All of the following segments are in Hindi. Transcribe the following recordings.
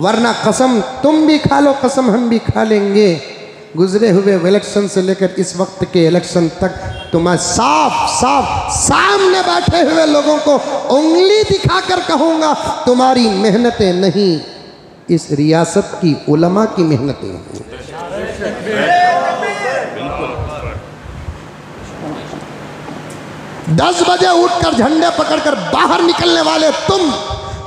वरना कसम, तुम भी खा लो, कसम हम भी खा लेंगे। गुजरे हुए इलेक्शन से लेकर इस वक्त के इलेक्शन तक तुम्हें साफ़ साफ़ सामने बैठे हुए लोगों को उंगली दिखाकर कहूँगा, तुम्हारी मेहनतें नहीं, इस रियासत की उलमा की मेहनतें हैं। दस बजे उठकर झंडे पकड़कर बाहर निकलने वाले तुम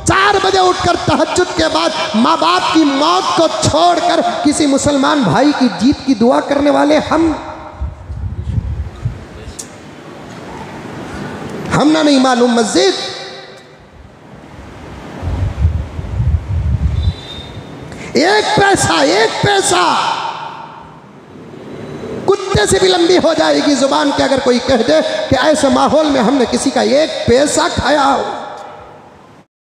चार बजे उठकर तहजद के बाद माँ बाप की मौत को छोड़कर किसी मुसलमान भाई की जीत की दुआ करने वाले हम। हम ना नहीं मालूम मस्जिद। एक पैसा एक पैसा। कुत्ते से भी लंबी हो जाएगी ज़ुबान के अगर कोई कह दे कि ऐसे माहौल में हमने किसी का एक पैसा खाया हो।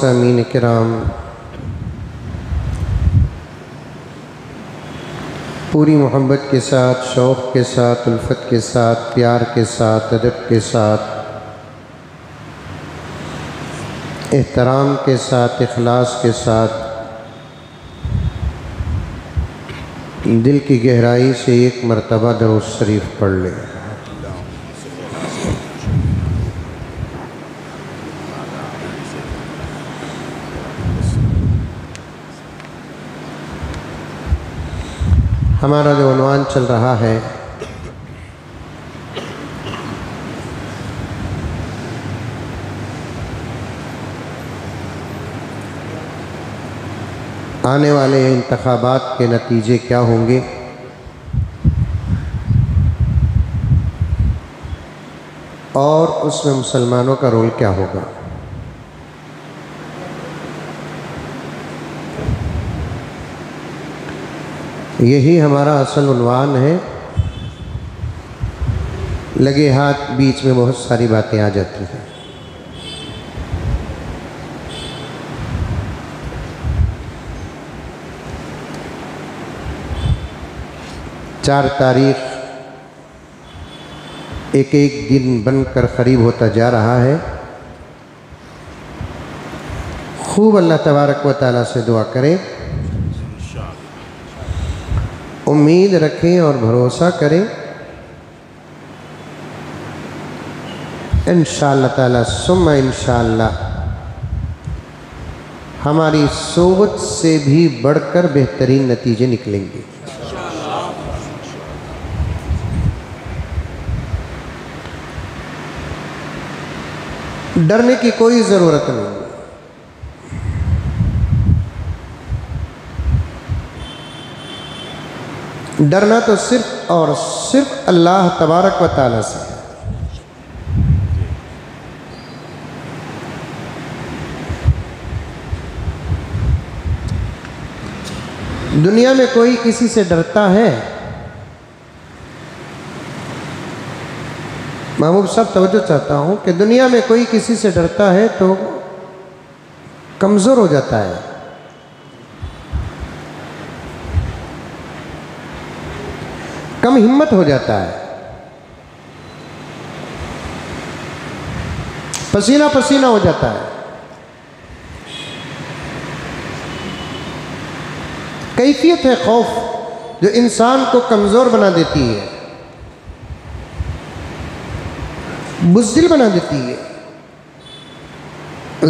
सामीन कराम पूरी मोहब्बत के साथ शौक़ के साथ उल्फत के साथ प्यार के साथ अदब के साथ एहतराम के साथ इखलास के साथ दिल की गहराई से एक मरतबा दरोज शरीफ पढ़ लें। हमारा जो अनुमान चल रहा है आने वाले इंतबात के नतीजे क्या होंगे? और उसमें मुसलमानों का रोल क्या होगा? यही हमारा असल उनवान है। लगे हाथ बीच में बहुत सारी बातें आ जाती हैं। चार तारीख एक एक दिन बनकर करीब होता जा रहा है। खूब अल्लाह तबारक व ताली से दुआ करें। उम्मीद रखें और भरोसा करें। इन सुम इन हमारी सोच से भी बढ़कर बेहतरीन नतीजे निकलेंगे। डरने की कोई ज़रूरत नहीं। डरना तो सिर्फ़ और सिर्फ़ अल्लाह तबारक व ताला से है। दुनिया में कोई किसी से डरता है? महबूब साहब तवज्जो चाहता हूँ कि दुनिया में कोई किसी से डरता है तो कमज़ोर हो जाता है। कम हिम्मत हो जाता है। पसीना पसीना हो जाता है। कैफियत है खौफ जो इंसान को कमज़ोर बना देती है। बुजदिल बना देती है।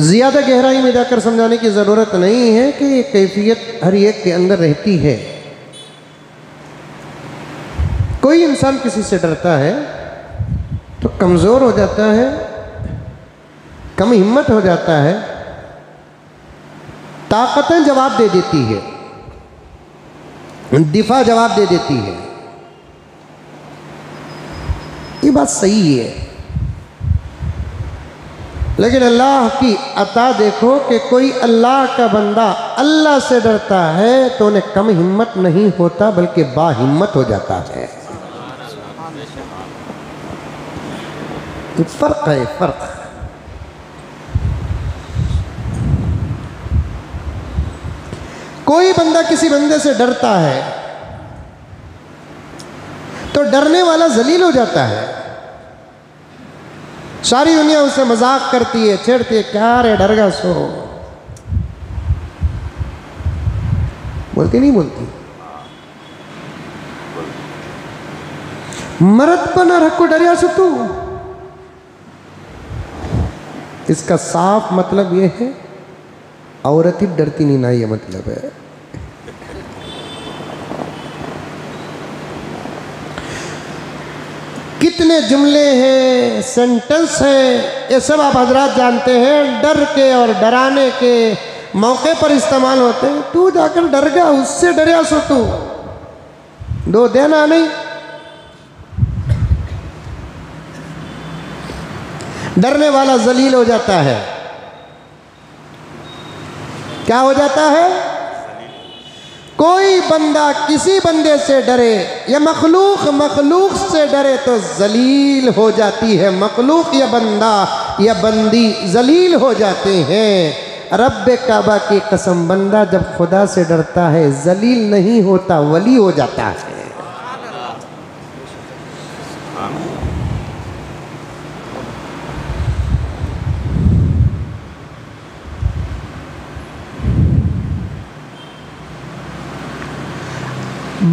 ज़्यादा गहराई में जाकर समझाने की ज़रूरत नहीं है कि ये कैफियत हर एक के अंदर रहती है। कोई इंसान किसी से डरता है तो कमज़ोर हो जाता है, कम हिम्मत हो जाता है, ताकतें जवाब दे देती है, दिफा जवाब दे देती है। ये बात सही है। लेकिन अल्लाह की अता देखो कि कोई अल्लाह का बंदा अल्लाह से डरता है तो उन्हें कम हिम्मत नहीं होता, बल्कि बाहिम्मत हो जाता है। फ़र्क है फ़र्क। कोई बंदा किसी बंदे से डरता है तो डरने वाला जलील हो जाता है। सारी दुनिया उसे मज़ाक करती है, छेड़ती है, क्या रे, डर गा सो बोलती नहीं, बोलती। मरद बना रखो डरिया से तू। इसका साफ़ मतलब यह है, औरत ही डरती नहीं, ना ये मतलब है। कितने जुमले हैं सेंटेंस है, ये सब आप हजरात जानते हैं, डर के और डराने के मौके पर इस्तेमाल होते हैं। तू जाकर डर गया, उससे डरिया सो तू। दो देना नहीं। डरने वाला जलील हो जाता है। क्या हो जाता है? कोई बंदा किसी बंदे से डरे या मखलूक मखलूक से डरे तो जलील हो जाती है। मखलूक या बंदा या बंदी जलील हो जाते हैं। रब काबा की कसम, बंदा जब खुदा से डरता है, जलील नहीं होता, वली हो जाता है।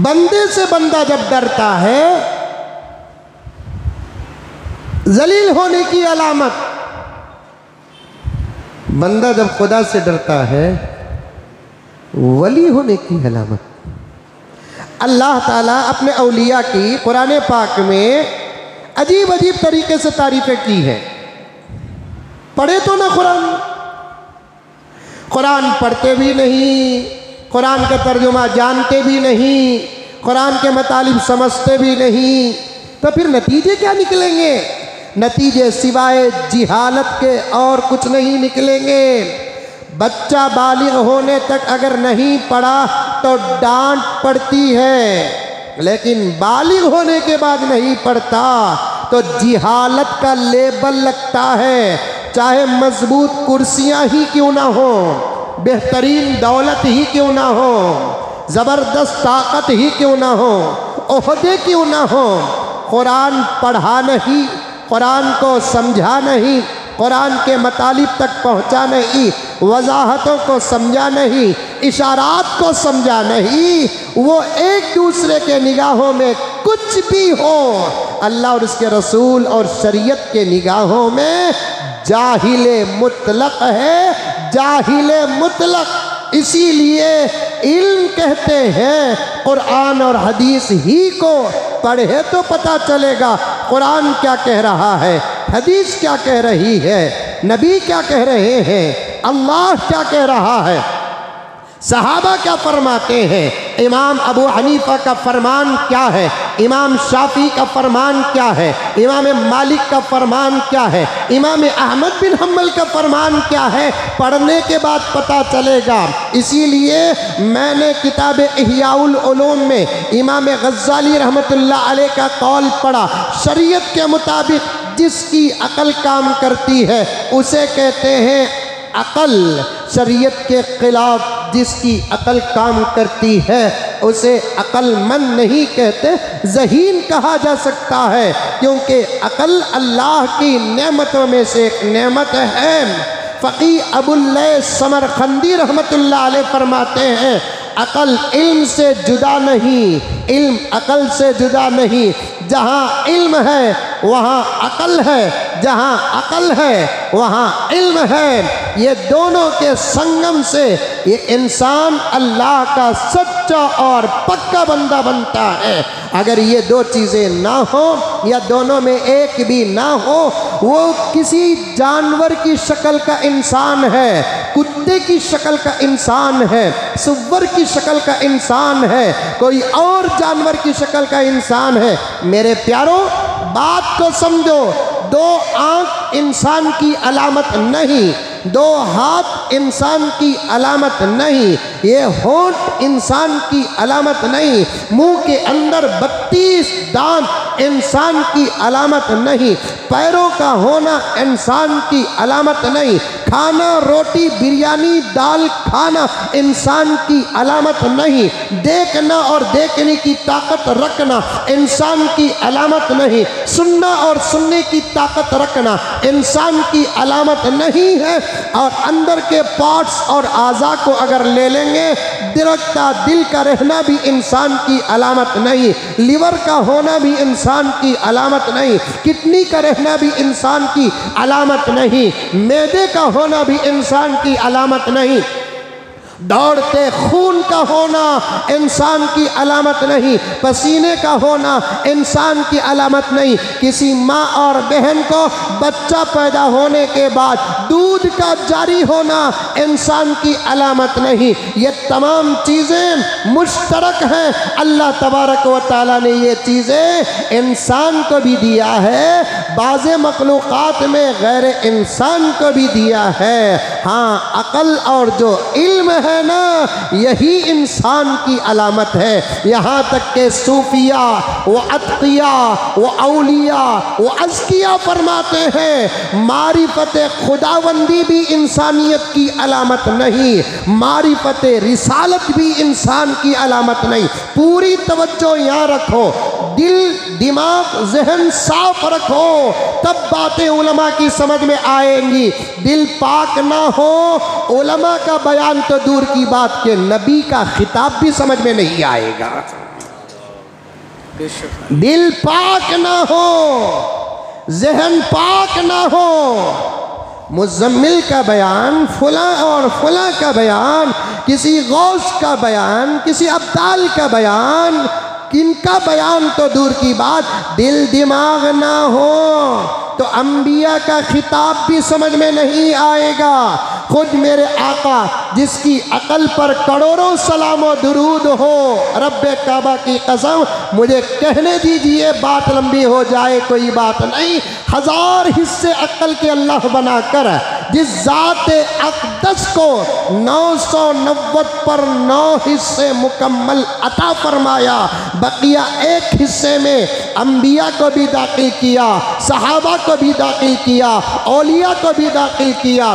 बंदे से बंदा जब डरता है, जलील होने की अलामत। बंदा जब खुदा से डरता है, वली होने की अलामत। अल्लाह ताला अपने अलिया की कुरान पाक में अजीब अजीब तरीके से तारीफ़ें की हैं। पढ़े तो ना कुरान। कुरान पढ़ते भी नहीं कुरान का तर्जुमा जानते भी नहीं, कुरान के मतलब समझते भी नहीं तो फिर नतीजे क्या निकलेंगे? नतीजे सिवाय जिहालत के और कुछ नहीं निकलेंगे। बच्चा बालिग होने तक अगर नहीं पढ़ा तो डांट पड़ती है। लेकिन बालिग होने के बाद नहीं पढ़ता तो जिहालत का लेबल लगता है। चाहे मज़बूत कुर्सियाँ ही क्यों ना हो। बेहतरीन दौलत ही क्यों ना हो? ज़बरदस्त ताकत ही क्यों ना हो? ओहदे क्यों ना हो? कुरान पढ़ा नहीं, कुरान को समझा नहीं, कुरान के मतालिब तक पहुँचा नहीं, वजाहतों को समझा नहीं, इशारात को समझा नहीं, वो एक दूसरे के निगाहों में कुछ भी हो, अल्लाह और उसके रसूल और शरीयत के निगाहों में जाहिल मुतलक है, जाहिले मुतलक। इसीलिए इल्म कहते हैं, कुरान और हदीस ही को पढ़े तो पता चलेगा कुरान क्या कह रहा है, हदीस क्या कह रही है, नबी क्या कह रहे हैं, अल्लाह क्या कह रहा है। सहाबा क्या फरमाते हैं? इमाम अबू हनीफा का फरमान क्या है? इमाम शाफी का फरमान क्या है? इमाम मालिक का फरमान क्या है? इमाम अहमद बिन हम्बल का फरमान क्या है? पढ़ने के बाद पता चलेगा। इसीलिए मैंने किताब इहियाउल में इमाम गज़ाली रहमतुल्लाह अलैह का कौल पढ़ा। शरीयत के मुताबिक जिसकी अकल काम करती है, उसे कहते हैं अकल। शरीयत के ख़िलाफ़ जिसकी अकल काम करती है, उसे अक्लमंद नहीं कहते, जहीन कहा जा सकता है, क्योंकि अकल अल्लाह की नेमतों में से एक नेमत है। फ़की अबुल्ल समरखंदी अलैह फरमाते हैं, अकल इल्म से जुदा नहीं, इल्म अकल से जुदा नहीं जहाँ इल्म है, वहाँ अकल है। जहाँ अकल है, वहाँ इल्म है। ये दोनों के संगम से ये इंसान अल्लाह का सच्चा और पक्का बंदा बनता है। अगर ये दो चीज़ें ना हो, या दोनों में एक भी ना हो, वो किसी जानवर की शक्ल का इंसान है। कुत्ते की शक्ल का इंसान है सुवर की शक्ल का इंसान है, कोई और जानवर की शक्ल का इंसान है। मेरे प्यारों, बात को समझो, दो आँख इंसान की अलामत नहीं, दो हाथ इंसान की अलामत नहीं, ये होंठ इंसान की अलामत नहीं, मुँह के अंदर बत्तीस दांत इंसान की अलामत नहीं, पैरों का होना इंसान की अलामत नहीं, खाना, रोटी, बिरयानी, दाल खाना इंसान की अलामत नहीं, देखना और देखने की ताकत रखना इंसान की अलामत नहीं, सुनना और सुनने की ताकत रखना इंसान की अलामत नहीं है, और अंदर के पार्ट्स और आज़ा को अगर ले लेंगे दिलकता दिल का रहना भी इंसान की अलामत नहीं, लिवर का होना भी इंसान की अलामत नहीं, किडनी का रहना भी इंसान की अलामत नहीं, मैदे का होना भी इंसान की अलामत नहीं। दौड़ते खून का होना इंसान की अलामत नहीं, पसीने का होना इंसान की अलामत नहीं। किसी माँ और बहन को बच्चा पैदा होने के बाद दूध का जारी होना इंसान की अलामत नहीं। ये तमाम चीज़ें मुश्तरक हैं। अल्लाह तबारक व ताली ने ये चीज़ें इंसान को भी दिया है, बाज़ मखलूक़ात में गैर इंसान को भी दिया है। हाँ अकल और जो इल्म है ना? यही इंसान की अलामत है। यहाँ तक के सूफिया, वो अतिया वो अलिया वो अजकिया फरमाते हैं, मारिफत खुदाबंदी भी इंसानियत की अलामत नहीं, मारिफत रिसालत भी इंसान की अलामत नहीं। पूरी तवज्जो यहाँ रखो, दिल, दिमाग, जहन साफ़ रखो, तब बातें उलमा की समझ में आएँगी। दिल पाक ना हो, उलमा का बयान तो दूर की बात के नबी का खिताब भी समझ में नहीं आएगा। दिल पाक ना हो, जहन पाक ना हो, मुजम्मिल का बयान, फुला और फुला का बयान, किसी गौस का बयान, किसी अब्दाल का बयान किनका बयान तो दूर की बात, दिल दिमाग ना हो तो अंबिया का खिताब भी समझ में नहीं आएगा। खुद मेरे आका, जिसकी अकल पर करोड़ों सलाम दरूद हो रब काबा की कसम, मुझे कहने दीजिए, बात लंबी हो जाए, कोई बात नहीं। हज़ार हिस्से अकल के अल्लाह बनाकर, जिस ज़ात अकदस को नौ सौ नब्बे पर नौ हिस्से मुकम्मल अता फरमाया बकिया एक हिस्से में अम्बिया को भी दाखिल किया, सहाबा को भी दाखिल किया, औलिया को भी दाखिल किया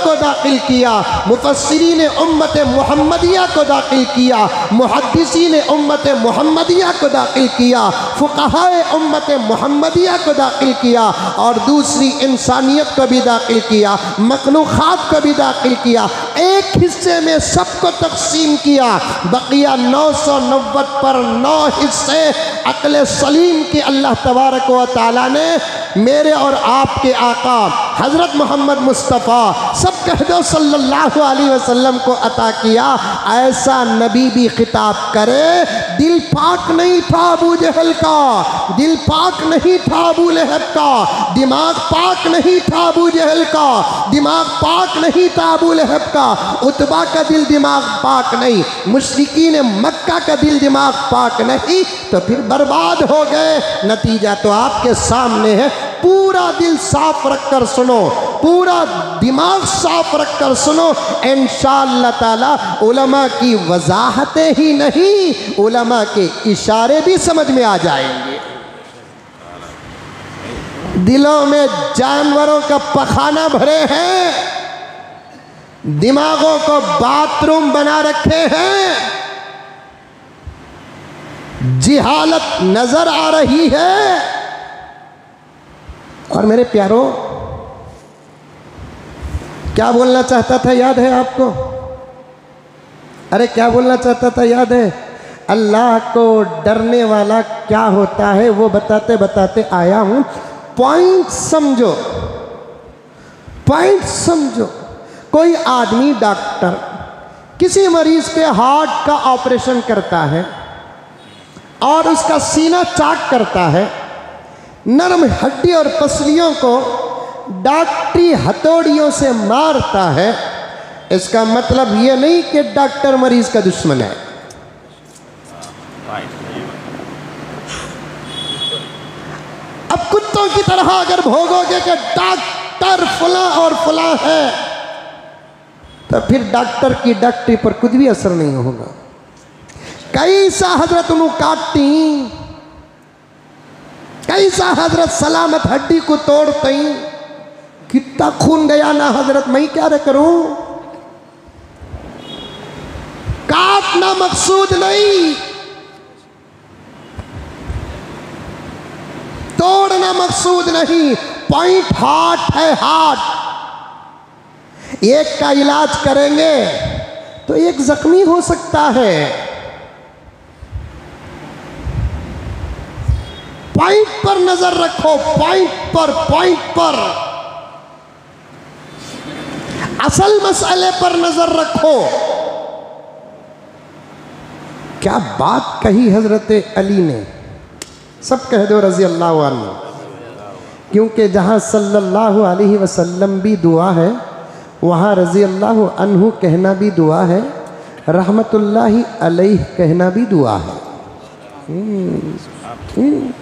को दाखिल किया मुफसरी ने उम्मत मोहम्मदिया को दाखिल किया मुहदसी ने उम्मत मोहम्मदिया को दाखिल किया, फ़ुकहाए उम्मत मोहम्मदिया को दाखिल किया और दूसरी इंसानियत को भी दाखिल किया, मखलूक़ात को भी दाखिल किया। एक हिस्से में सबको तकसीम किया। बकिया नौ सौ नब्बे पर नौ हिस्से अकल सलीम के अल्लाह तबारक व ने मेरे और आपके आका हज़रत मोहम्मद मुस्तफ़ा, सब कह दो सल्लल्लाहु अलैहि वसल्लम को अता किया, ऐसा नबी भी खिताब करे, दिल पाक नहीं था अबू जहल का, दिल पाक नहीं था अबू लहब का, दिमाग पाक नहीं था अबू जहल का, दिमाग पाक नहीं था अबू लहब का, उतबा का दिल दिमाग पाक नहीं मुश्रिकी ने मक्का का दिल दिमाग पाक नहीं तो फिर बर्बाद हो गए। नतीजा तो आपके सामने है पूरा दिल साफ़ रखकर सुनो, पूरा दिमाग साफ़ रखकर सुनो इन उलमा की वजाहतें ही नहीं, उलमा के इशारे भी समझ में आ जाएँगे। दिलों में जानवरों का पखाना भरे हैं, दिमागों को बाथरूम बना रखे हैं, जिहालत नज़र आ रही है। और मेरे प्यारों, क्या बोलना चाहता था याद है आपको? अरे, क्या बोलना चाहता था याद है? अल्लाह को डरने वाला क्या होता है वो बताते बताते आया हूँ। पॉइंट समझो। पॉइंट समझो। कोई आदमी डॉक्टर किसी मरीज़ के हार्ट का ऑपरेशन करता है और उसका सीना चाक करता है नरम हड्डी और पसलियों को डॉक्टरी हथौड़ियों से मारता है। इसका मतलब यह नहीं कि डॉक्टर मरीज़ का दुश्मन है। अब कुत्तों की तरह अगर भोगोगे कि डॉक्टर फुला और फुला है तो फिर डॉक्टर की डॉक्टरी पर कुछ भी असर नहीं होगा। कई सा हज़रत काटती कैसा हज़रत सलामत हड्डी को तोड़ तोड़ते कितना खून गया ना हज़रत, मैं क्या करूँ? काटना मकसूद नहीं। तोड़ना मकसूद नहीं। पॉइंट हार्ट है हार्ट। एक का इलाज करेंगे तो एक जख्मी हो सकता है। पॉइंट पर नज़र रखो पॉइंट पर पॉइंट पर। असल मसले पर नज़र रखो। क्या बात कही हज़रत अली ने? सब कह दो रज़ी अल्लाह क्योंकि जहाँ सल्लल्लाहु अलैहि वसल्लम भी दुआ है वहाँ रज़ी अल्लाह अनहु कहना भी दुआ है रहमतुल्लाहि अलैह कहना भी दुआ है। हम्म, हम्म।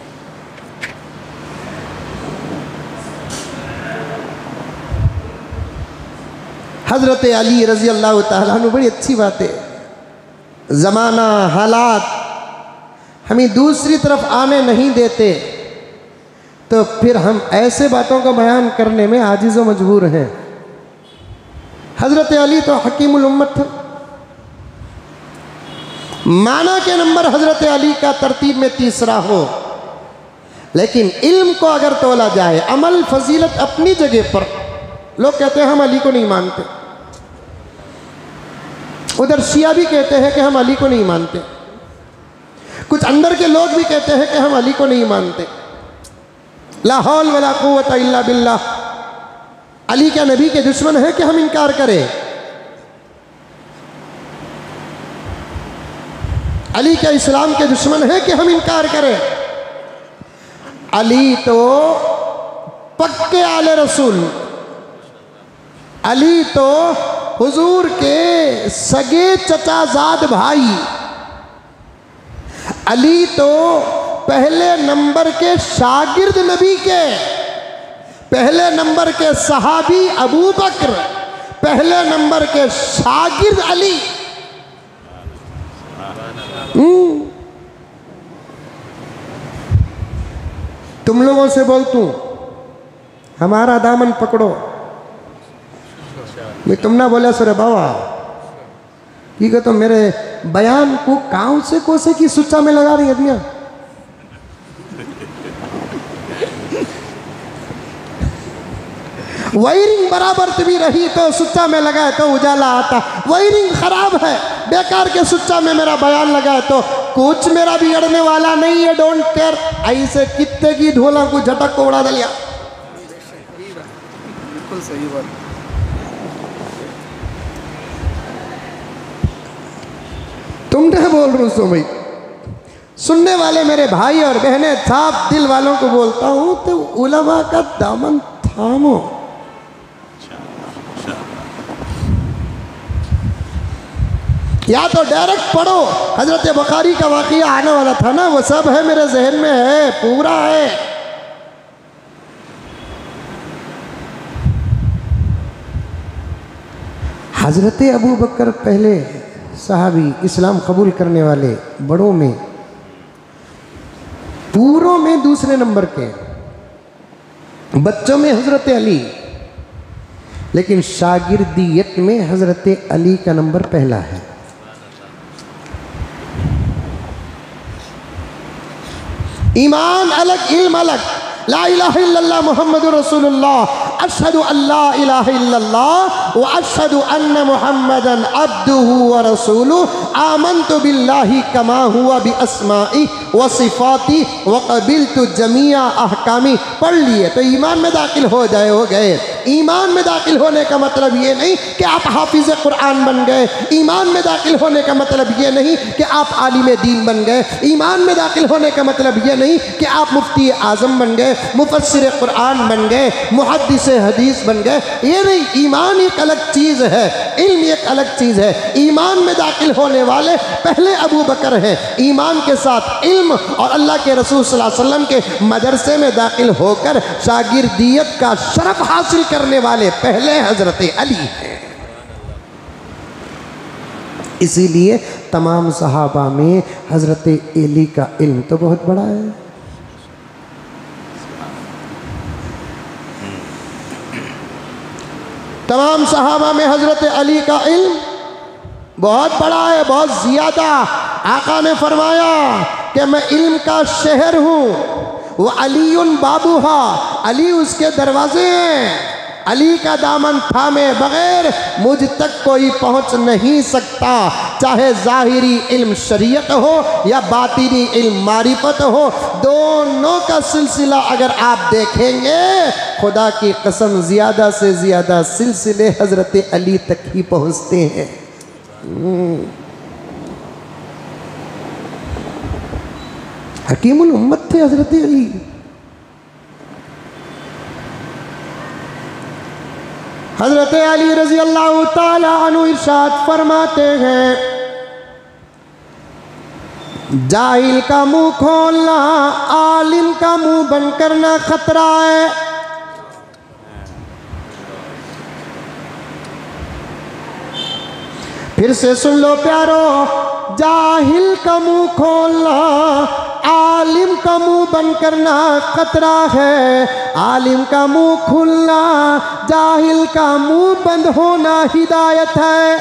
हज़रत अली रज़ी अल्लाह तु बड़ी अच्छी बात है। ज़माना, हालात, हमें दूसरी तरफ़ आने नहीं देते। तो फिर हम ऐसे बातों का बयान करने में आजिज़ मजबूर हैं। हज़रत अली तो हकीमुल उम्मत थे। माना के नंबर हज़रत अली का तरतीब में तीसरा हो। लेकिन इल्म को अगर तोला जाए, अमल फजीलत अपनी जगह पर, लोग कहते हैं हम अली को नहीं मानते। उधर शिया भी कहते हैं कि हम अली को नहीं मानते। कुछ अंदर के लोग भी कहते हैं कि हम अली को नहीं मानते। लाहौल वाला कुत बिल्ला अली क्या नबी के दुश्मन है कि हम इनकार करें? अली क्या इस्लाम के दुश्मन है कि हम इनकार करें? अली तो पक्के आले रसूल। अली तो हुजूर के सगे चचाजाद भाई। अली तो पहले नंबर के शागिर्द नबी के, पहले नंबर के सहाबी अबू बकर, पहले नंबर के शागिर्द अली। हम्म। तुम लोगों से बोलतू, हमारा दामन पकड़ो। मैं तुम ना बोले, सर बाबा ठीक है तो मेरे बयान को काउ से कोसे की सुच्चा में लगा रही आदमिया वायरिंग बराबर भी रही तो सुच्चा में लगाए तो उजाला आता। वायरिंग खराब है, बेकार के सुच्चा में मेरा बयान लगाए तो कुछ मेरा बिगड़ने वाला नहीं है डोंट केयर ऐसे कितने की ढोला को झटक को उड़ा दिया। बिल्कुल सही बात। तुम नहीं बोल रहे सो भाई सुनने वाले मेरे भाई और बहनें, साफ़ दिल वालों को बोलता हूँ तो उलमा का दामन थामो। या तो डायरेक्ट पढ़ो, हज़रत बखारी का वाक़िया आने वाला था ना, वो सब है मेरे जहन में है, पूरा है। हज़रत अबू बकर पहले साहबी इस्लाम कबूल करने वाले बड़ों में, पूरों में दूसरे नंबर के, बच्चों में हज़रत अली, लेकिन शागिर्दियत में हज़रत अली का नंबर पहला है। ईमान अलग, इल्म अलग, ला इलाहा इल्लल्लाह मुहम्मदुर रसूलुल्लाह अशहदु अल्ला इलाहा इल्लल्लाह व अशहदु अन्न मुहम्मदन अब्दुहु व रसूलुहु आमनतु बिल्लाहि कमा हुआ बि अस्माई व सिफाती व कबिलतु जमिया अहकामी पढ़ लिए तो ईमान में दाखिल हो जाए हो गए ईमान में दाखिल होने का मतलब ये नहीं कि आप हाफिज कुरान बन गए। ईमान में दाखिल होने का मतलब ये नहीं कि आप आलिम दीन बन गए। ईमान में दाखिल होने का मतलब ये नहीं कि आप मुफ्ती आज़म बन गए मुफसर कुरान बन गए मुहदस हदीस बन गए। ये नहीं, ईमान एक अलग चीज़ है, इल्म एक अलग चीज़ है। ईमान में दाखिल होने वाले पहले अबू बकर हैं। ईमान के साथ इल्म और अल्लाह के रसूल वसल्लम के मदरसे में दाखिल होकर शागिर्दियत का शरफ हासिल करने वाले पहले हज़रत अली हैं। इसीलिए तमाम सहाबा में हज़रत अली का इल्म तो बहुत बड़ा है। तमाम सहाबा में हज़रत अली का इल्म बहुत बड़ा है, बहुत ज़्यादा। आका ने फरमाया कि मैं इल्म का शहर हूँ, वो अली बाबू हा अली उसके दरवाजे हैं। अली का दामन थामे बगैर मुझ तक कोई पहुँच नहीं सकता। चाहे ज़ाहिरी इल्म शरीयत हो या बातिनी इल्म मारिफत हो, दोनों का सिलसिला अगर आप देखेंगे, खुदा की कसम ज़्यादा से ज़्यादा सिलसिले हज़रत अली तक ही पहुँचते हैं। हकीमुल उम्मत थे हज़रत अली। हज़रत अली रज़ी अल्लाह तु फरमाते हैं, जाहिल का मुँह खोलना आलिम का मुँह बंद करना खतरा है। फिर से सुन लो प्यारो, जाहिल का मुँह खोलना, आलिम का मुँह बंद करना खतरा है। आलिम का मुँह खुलना, जाहिल का मुँह बंद होना हिदायत है।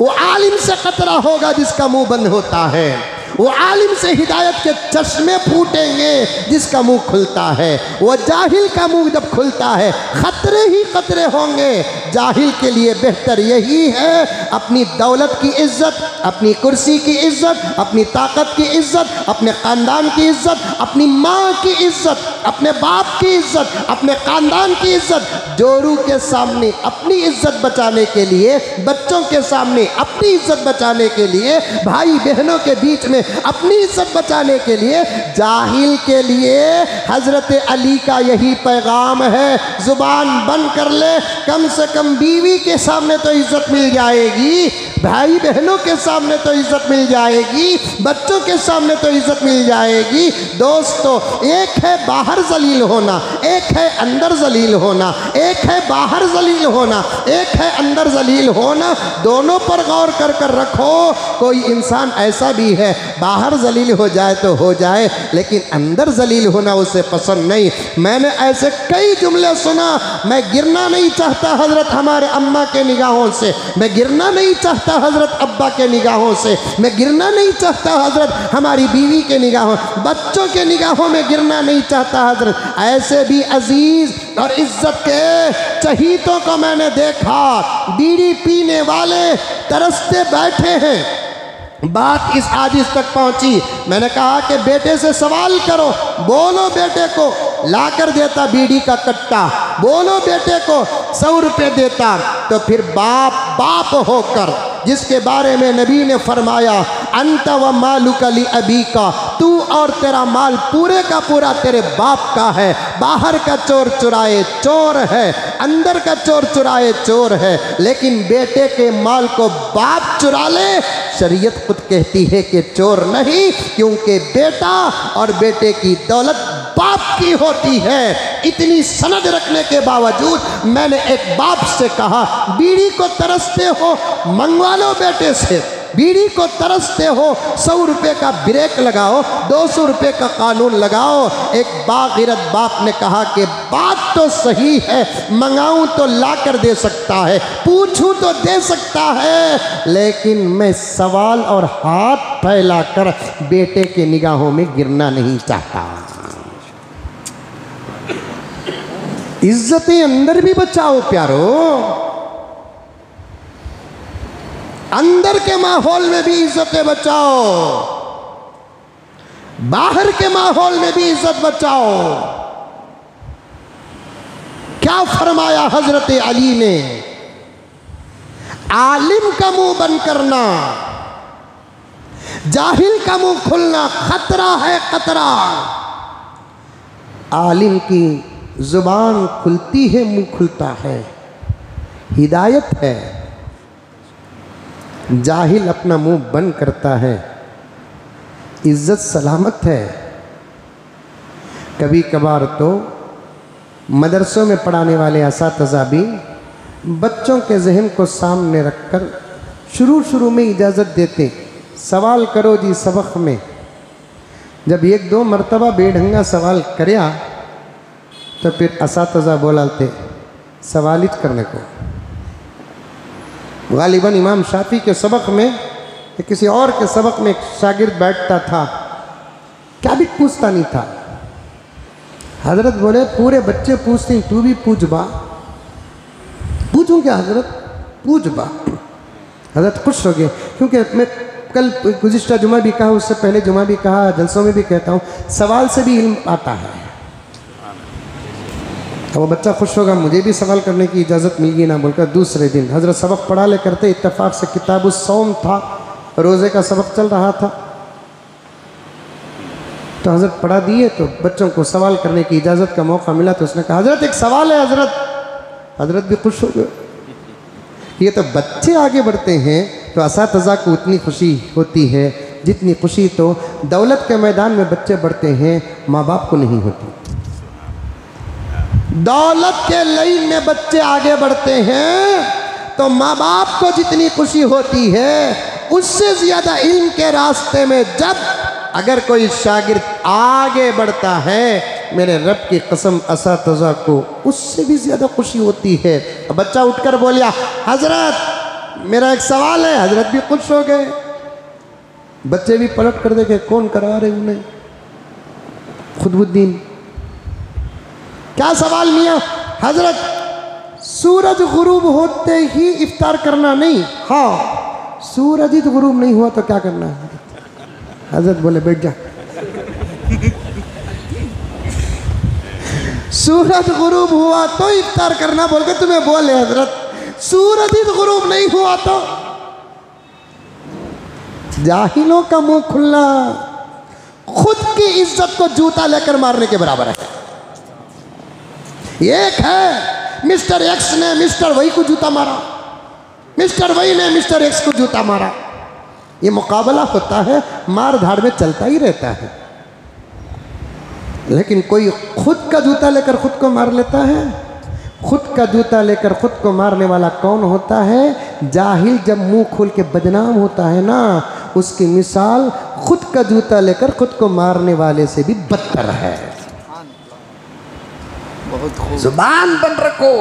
वो आलिम से खतरा होगा जिसका मुँह बंद होता है। वो आलिम से हिदायत के चश्मे फूटेंगे जिसका मुँह खुलता है। वो जाहिल का मुँह जब खुलता है, खतरे ही खतरे होंगे। जाहिल के लिए बेहतर यही है, अपनी दौलत की इज़्ज़त, अपनी कुर्सी की इज़्ज़त, अपनी ताकत की इज़्ज़त, अपने ख़ानदान की इज़्ज़त, अपनी माँ की इज़्ज़त, अपने बाप की इज़्ज़त, अपने ख़ानदान की इज़्ज़त, जोरू के सामने अपनी इज़्ज़त बचाने के लिए, बच्चों के सामने अपनी इज़्ज़त बचाने के लिए भाई बहनों के बीच में अपनी इज़्ज़त बचाने के लिए, जाहिल के लिए हज़रत अली का यही पैगाम है, ज़ुबान बंद कर ले, कम से कम बीवी के सामने तो इज़्ज़त मिल जाएगी भाई बहनों के सामने तो इज़्ज़त मिल जाएगी, बच्चों के सामने तो इज़्ज़त मिल जाएगी। दोस्तों, एक है बाहर जलील होना, एक है अंदर जलील होना, एक है बाहर जलील होना, एक है अंदर जलील होना। दोनों पर गौर कर कर रखो, कोई इंसान ऐसा भी है, बाहर जलील हो जाए तो हो जाए, लेकिन अंदर जलील होना उसे पसंद नहीं। मैंने ऐसे कई जुमले सुना, मैं गिरना नहीं चाहता हज़रत हमारे अम्मा के निगाहों से, मैं गिरना नहीं चाहता हज़रत अब्बा के निगाहों से। मैं गिरना नहीं चाहता हज़रत, हमारी बीवी के निगाहों, बच्चों के निगाहों में गिरना नहीं चाहता हज़रत। ऐसे भी अज़ीज़ और इज़्ज़त के चहीतों को मैंने देखा, बीड़ी पीने वाले तरसते बैठे हैं। बात इस आजिज तक पहुँची। मैंने कहा कि बेटे से सवाल करो, बोलो बेटे को ला कर देता बीड़ी का कट्टा, बोलो बेटे को, सौ रुपये देता तो फिर बाप बाप होकर जिसके बारे में नबी ने फरमाया, अंत व मालुकली अभी का तू और तेरा माल पूरे का पूरा तेरे बाप का है। बाहर का चोर चुराए चोर है, अंदर का चोर चुराए चोर है, लेकिन बेटे के माल को बाप चुरा ले शरीयत खुद कहती है कि चोर नहीं, क्योंकि बेटा और बेटे की दौलत बाप की होती है। इतनी सनद रखने के बावजूद मैंने एक बाप से कहा, बीड़ी को तरसते हो, मंगवा लो बेटे से। बीड़ी को तरसते हो, सौ रुपये का ब्रेक लगाओ, दो सौ रुपये का कानून लगाओ। एक बागिरत बाप ने कहा कि, बात तो सही है, मंगाऊं तो ला कर दे सकता है, पूछूँ तो दे सकता है, लेकिन मैं सवाल और हाथ फैलाकर बेटे के निगाहों में गिरना नहीं चाहता। इज्जतें अंदर भी बचाओ प्यारो। अंदर के माहौल में भी इज्जतें बचाओ। बाहर के माहौल में भी इज़्ज़त बचाओ। क्या फरमाया हज़रत अली ने? आलिम का मुँह बंद करना, जाहिल का मुँह खुलना खतरा है, खतरा। आलिम की ज़ुबान खुलती है, मुँह खुलता है। हिदायत है। जाहिल अपना मुँह बंद करता है। इज़्ज़त सलामत है। कभी कभार तो मदरसों में पढ़ाने वाले इस भी बच्चों के जहन को सामने रखकर शुरू शुरू में इजाज़त देते। सवाल करो जी सबक में। जब एक दो मरतबा बेढंगा सवाल करया तो फिर इस बोलाते सवाल ही करने को। गालिबा इमाम शाफी के सबक में, या किसी और के सबक में एक शागिर्द बैठता था। क्या भी पूछता नहीं था। हज़रत बोले, पूरे बच्चे पूछते हैं, तू भी पूछ बा। पूछूँ क्या हज़रत? पूछ बा। हज़रत खुश हो गए, क्योंकि मैं कल गुजशत जुमा भी कहा, उससे पहले जुमा भी कहा, जलसों में भी कहता हूँ। सवाल से भी इल्म आता है। अब वो बच्चा खुश होगा, मुझे भी सवाल करने की इजाज़त मिल गई ना, बोलकर दूसरे दिन हज़रत सबक पढ़ा ले करते इतफ़ाक़ से किताब सोम था, रोज़े का सबक चल रहा था। तो हज़रत पढ़ा दिए तो बच्चों को सवाल करने की इजाज़त का मौका मिला तो उसने कहा, हज़रत, एक सवाल है हज़रत। हज़रत भी खुश हो गए। ये तो बच्चे आगे बढ़ते हैं तो इस को उतनी खुशी होती है, जितनी खुशी तो दौलत के मैदान में बच्चे बढ़ते हैं, माँ बाप को नहीं होती। दौलत के लाइन में बच्चे आगे बढ़ते हैं तो माँ बाप को जितनी खुशी होती है, उससे ज़्यादा इल्म के रास्ते में जब अगर कोई शागिर्द आगे बढ़ता है, मेरे रब की कसम असा को उससे भी ज़्यादा खुशी होती है। बच्चा उठकर बोलिया, हज़रत, मेरा एक सवाल है, हज़रत भी खुश हो गए। बच्चे भी पलट कर देखे, कौन करा रहे उन्हें? खुदबुद्दीन क्या सवाल मियाँ? हज़रत सूरज गुरूब होते ही इफ्तार करना नहीं। हाँ। सूरज ही तो गुरूब नहीं हुआ तो क्या करना है? हज़रत बोले बैठ जा। सूरज गुरूब हुआ तो इफ्तार करना बोल के तुम्हें बोले हज़रत। सूरज ही तो गुरूब नहीं हुआ तो। जाहिलों का मुँह खुलना खुद की इज़्ज़त को जूता लेकर मारने के बराबर है। एक है। मिस्टर एक्स ने मिस्टर वही को जूता मारा। मिस्टर वही ने मिस्टर एक्स को जूता मारा। ये मुकाबला होता है मार धाड़ में चलता ही रहता है। लेकिन कोई खुद का जूता लेकर खुद को मार लेता है? खुद का जूता लेकर खुद को मारने वाला कौन होता है? जाहिल जब मुँह खोल के बदनाम होता है ना, उसकी मिसाल खुद का जूता लेकर खुद को मारने वाले से भी बदतर है। बहुत ज़ुबान बन रखो।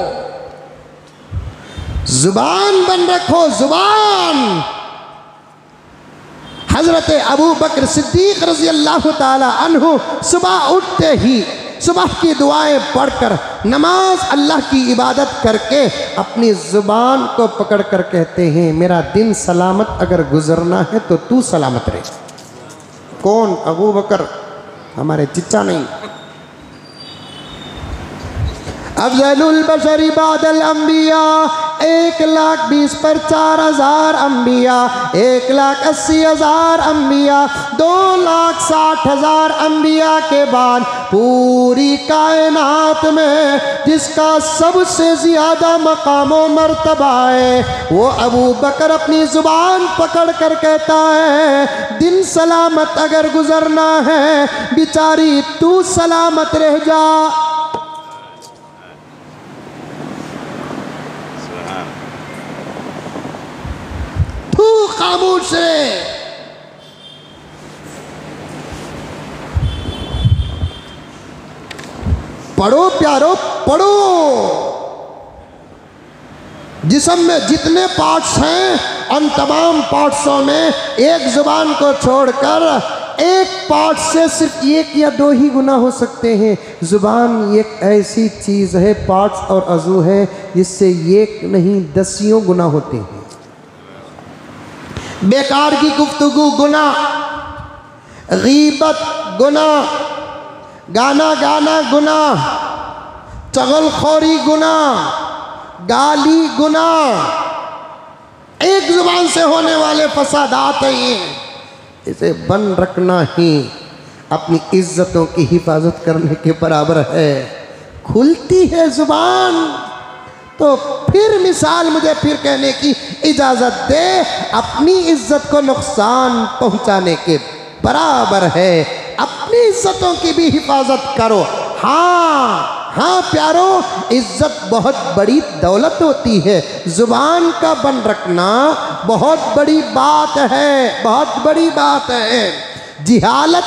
ज़ुबान बन रखो, ज़ुबान। हज़रत अबू बकर सिद्दीक रज़ी अल्लाह अनहु सुबह उठते ही सुबह की दुआएँ पढ़कर, नमाज़ अल्लाह की इबादत करके अपनी ज़ुबान को पकड़ कर कहते हैं, मेरा दिन सलामत अगर गुजरना है तो तू सलामत रहे। कौन? अबू बकर। हमारे चिच्चा नहीं। अफजलुल बशरी बादल अम्बिया एक लाख बीस पर चार हज़ार अम्बिया एक लाख अस्सी हज़ार अम्बिया दो लाख साठ हज़ार अम्बिया के बाद पूरी कायनात में जिसका सबसे ज़्यादा मकाम मरतबा है, वो अबू बकर अपनी ज़ुबान पकड़ कर कहता है, दिन सलामत अगर गुजरना है, बिचारी तू सलामत रह जा। खामोश रहे पढ़ो प्यारो, पढ़ो। जिसम में जितने पार्ट्स हैं, उन तमाम पार्ट्सों में एक ज़ुबान को छोड़कर एक पार्ट से सिर्फ़ एक या दो ही गुना हो सकते हैं। ज़ुबान एक ऐसी चीज़ है, पार्ट्स और अजू है, जिससे एक नहीं, दसियों गुना होते हैं। बेकार की गुफ्तगु गुना गीबत गुना गाना गाना गुना चगलखोरी गुना गाली गुना एक ज़ुबान से होने वाले फसादात हैं ये। इसे बन रखना ही अपनी इज्जतों की हिफाजत करने के बराबर है। खुलती है ज़ुबान। तो फिर मिसाल मुझे फिर कहने की इजाज़त दे अपनी इज़्ज़त को नुकसान पहुँचाने के बराबर है। अपनी इज्जतों की भी हिफाजत करो। हाँ हाँ प्यारो, इज़्ज़त बहुत बड़ी दौलत होती है। ज़ुबान का बन रखना बहुत बड़ी बात है, बहुत बड़ी बात है। जिहालत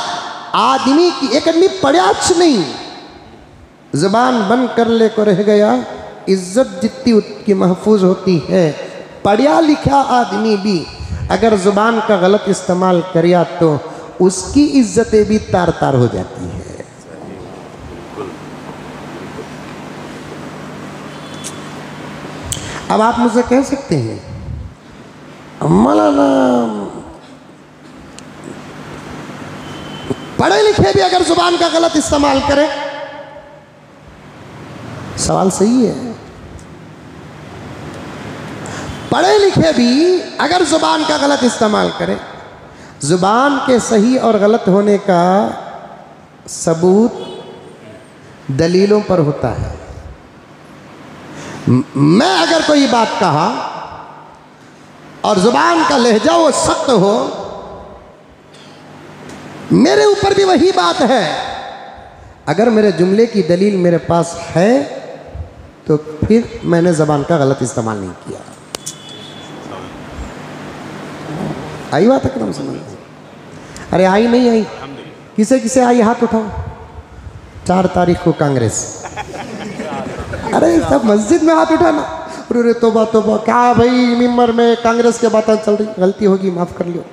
आदमी की, एक आदमी पड़ाच नहीं। ज़ुबान बंद कर ले को रह गया। इज़्ज़त जितनी उसकी महफूज होती है। पढ़ा लिखा आदमी भी अगर ज़ुबान का गलत इस्तेमाल करिया तो उसकी इज्जतें भी तार तार हो जाती है। अब आप मुझसे कह सकते हैं, मौलाना पढ़े लिखे भी अगर ज़ुबान का गलत इस्तेमाल करें, सवाल सही है। पढ़े लिखे भी अगर ज़ुबान का गलत इस्तेमाल करें, ज़ुबान के सही और गलत होने का सबूत दलीलों पर होता है। मैं अगर कोई बात कहा और ज़ुबान का लहजा वो सख्त हो, मेरे ऊपर भी वही बात है। अगर मेरे जुमले की दलील मेरे पास है तो फिर मैंने जबान का गलत इस्तेमाल नहीं किया। आई बात है अक्रम समझ अरे आई नहीं आई। किसे किसे आई? हाथ उठाओ। चार तारीख को कांग्रेस। अरे सब मस्जिद में हाथ उठाना। अरे तोबा तोबा। क्या भाई मिम्बर में कांग्रेस के बातें चल रही? गलती होगी माफ़ कर लियो।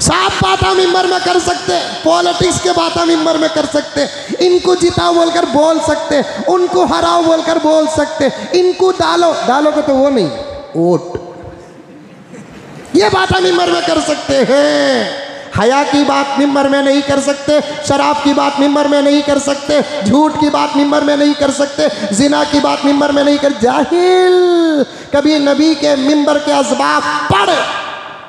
साफ़ बात हम मिम्बर में कर सकते। पॉलिटिक्स के बात हम मिम्बर में कर सकते। इनको जिताओ बोलकर बोल सकते। उनको हराओ बोलकर बोल सकते। इनको डालो। डालो को तो वो नहीं। वोट। ये बात हम मिम्बर में कर सकते हैं। हया की बात मिम्बर में नहीं कर सकते, शराब की बात मिम्बर में नहीं कर सकते, झूठ की बात मिम्बर में नहीं कर सकते, जिना की बात मिम्बर में नहीं कर जाहिल। कभी नबी के मिम्बर के असबाब पढ़,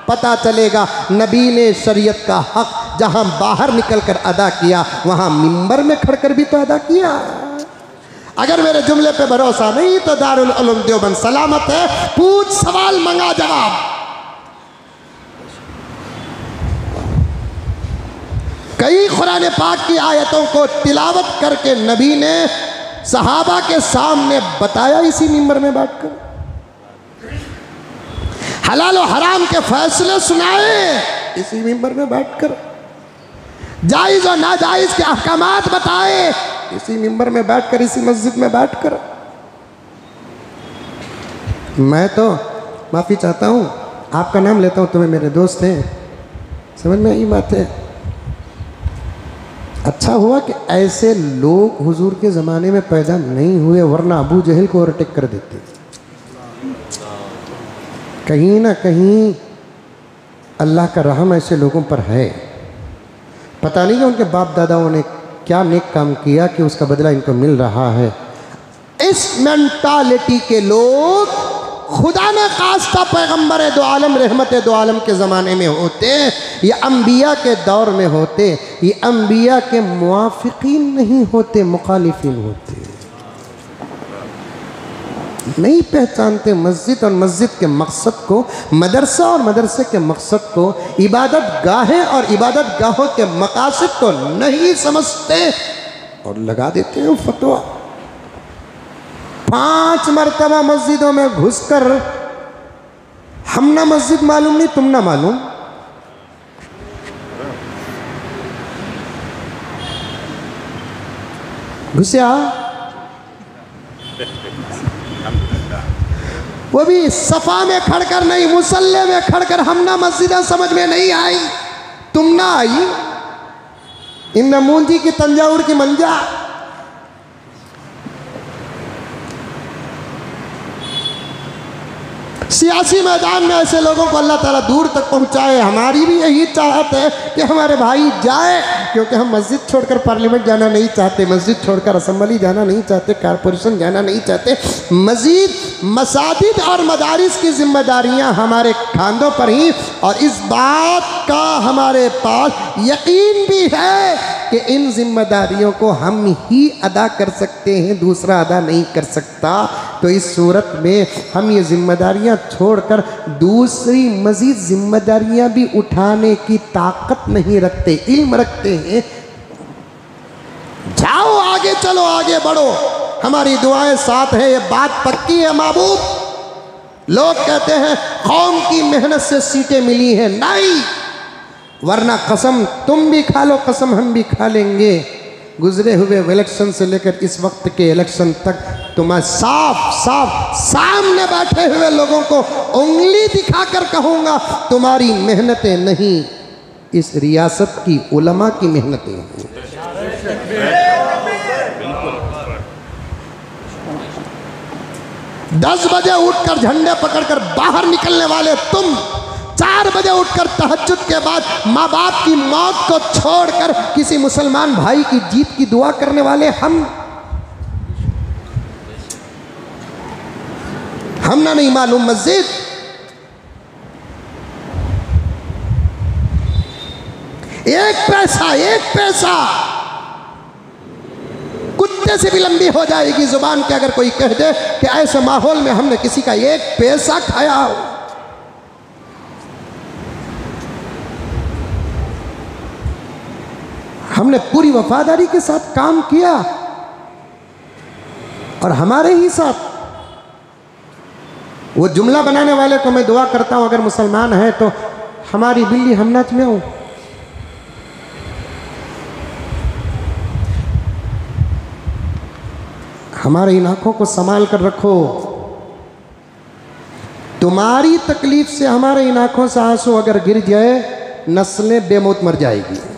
पता चलेगा नबी ने शरीयत का हक जहाँ बाहर निकलकर अदा किया, वहाँ मिंबर में खड़कर भी तो अदा किया। अगर मेरे जुमले पे भरोसा नहीं तो दारुल उलूम देवबंद सलामत है। पूछ सवाल, मंगा जवाब। कई कुरान पाक की आयतों को तिलावत करके नबी ने सहाबा के सामने बताया इसी मिंबर में बैठकर। हलाल और हराम के फैसले सुनाए इसी मिंबर में बैठकर। जायज़ और नाजायज के अहकाम बताए इसी मिंबर में बैठकर, इसी मस्जिद में बैठकर। मैं तो माफ़ी चाहता हूँ, आपका नाम लेता हूँ, तुम्हें मेरे दोस्त हैं। समझ में आई बात है? अच्छा हुआ कि ऐसे लोग हुजूर के ज़माने में पैदा नहीं हुए, वरना अबू जहल को ओवरटेक कर देते। कहीं ना कहीं अल्लाह का रहम ऐसे लोगों पर है। पता नहीं कि उनके बाप दादाओं ने क्या नेक काम किया कि उसका बदला इनको मिल रहा है। इस मेंटालिटी के लोग खुदा ने खास्ता पैगंबर दो आलम, रहमत दो आलम के ज़माने में होते। ये अम्बिया के दौर में होते। ये अम्बिया के मुआफ़िकीन नहीं होते, मुखालिफिन होते। नहीं पहचानते मस्जिद और मस्जिद के मकसद को, मदरसा और मदरसे के मकसद को, इबादत गाहें और इबादत गाहों के मकासद को नहीं समझते और लगा देते हैं फतवा। पाँच मरतबा मस्जिदों में घुसकर हम ना मस्जिद मालूम नहीं, तुम ना मालूम। घुसया वो भी सफ़ा में खड़कर नहीं, मुसल्ले में खड़कर हम ना मस्जिद समझ में नहीं आई। तुम ना आई। इन मूंजी की तंजाउर की मंजा। सियासी मैदान में ऐसे लोगों को अल्लाह ताला दूर तक पहुँचाए। हमारी भी यही चाहत है कि हमारे भाई जाए, क्योंकि हम मस्जिद छोड़कर पार्लियामेंट जाना नहीं चाहते, मस्जिद छोड़कर असम्बली जाना नहीं चाहते, कारपोरेशन जाना नहीं चाहते। मजीद, मसाजिद और मदारिस की जिम्मेदारियाँ हमारे खानों पर ही और इस बात का हमारे पास यकीन भी है कि इन जिम्मेदारियों को हम ही अदा कर सकते हैं, दूसरा अदा नहीं कर सकता। तो इस सूरत में हम ये जिम्मेदारियाँ छोड़कर दूसरी मजीद जिम्मेदारियाँ भी उठाने की ताकत नहीं रखते, इल्म रखते हैं। जाओ आगे, चलो आगे बढ़ो। हमारी दुआएँ साथ है, ये बात पक्की है, महबूब। लोग कहते हैं, कौम की मेहनत से सीटें मिली हैं। नहीं, वरना कसम तुम भी खा लो, कसम हम भी खा लेंगे। गुजरे हुए इलेक्शन से लेकर इस वक्त के इलेक्शन तक तो मैं साफ़ साफ़ सामने बैठे हुए लोगों को उंगली दिखाकर कहूँगा, तुम्हारी मेहनतें नहीं, इस रियासत की उलमा की मेहनतें हैं। दस बजे उठकर झंडे पकड़कर बाहर निकलने वाले तुम चार बजे उठकर तहज्जुद के बाद माँ बाप की मौत को छोड़कर किसी मुसलमान भाई की जीत की दुआ करने वाले हम। हम ना नहीं मालूम मस्जिद। एक पैसा एक पैसा। कुत्ते से भी लंबी हो जाएगी ज़ुबान के अगर कोई कह दे कि ऐसे माहौल में हमने किसी का एक पैसा खाया हो। हमने पूरी वफादारी के साथ काम किया और हमारे ही साथ वो जुमला बनाने वाले को मैं दुआ करता हूँ, अगर मुसलमान है तो हमारी बिल्ली हमनाच में हूँ। हमारे इन आँखों को संभाल कर रखो। तुम्हारी तकलीफ़ से हमारे इन आँखों से आँसू अगर गिर जाए, नस्लें बेमौत मर जाएगी।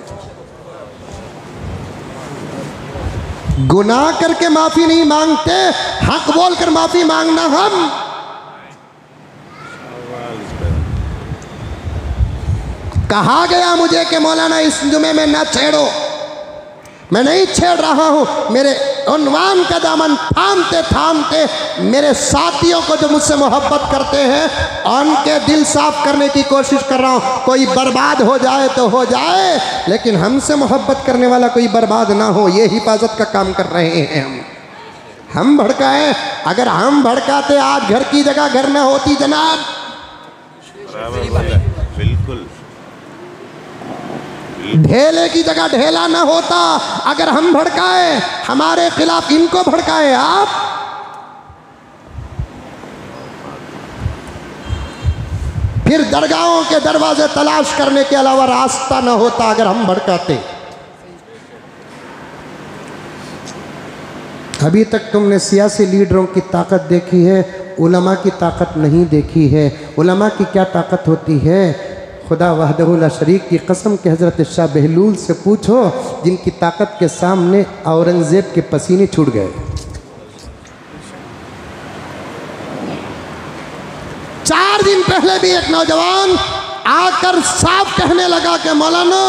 गुनाह करके माफ़ी नहीं मांगते, हक बोलकर माफ़ी मांगना हम। कहा गया मुझे कि मौलाना इस जुमे में न छेड़ो। मैं नहीं छेड़ रहा हूँ। मेरे उन्वान का दामन थामते थामते मेरे साथियों को जो मुझसे मोहब्बत करते हैं, उनके दिल साफ़ करने की कोशिश कर रहा हूँ। कोई बर्बाद हो जाए तो हो जाए, लेकिन हमसे मोहब्बत करने वाला कोई बर्बाद ना हो। ये हिफाजत का काम कर रहे हैं हम। हम भड़काए। अगर हम भड़काते, आज घर की जगह घर में होती जनाब। बिल्कुल। ढेले की जगह ढेला ना होता। अगर हम भड़काए, हमारे खिलाफ इनको भड़काए आप? फिर दरगाहों के दरवाजे तलाश करने के अलावा रास्ता ना होता अगर हम भड़काते। अभी तक तुमने सियासी लीडरों की ताकत देखी है, उलमा की ताकत नहीं देखी है। उलमा की क्या ताकत होती है? खुदा वहदहुल्ला शरीक की कसम के हज़रत शाह बहलूल से पूछो, जिनकी ताकत के सामने औरंगज़ेब के पसीने छूट गए। चार दिन पहले भी एक नौजवान आकर साफ़ कहने लगा कि, मौलाना,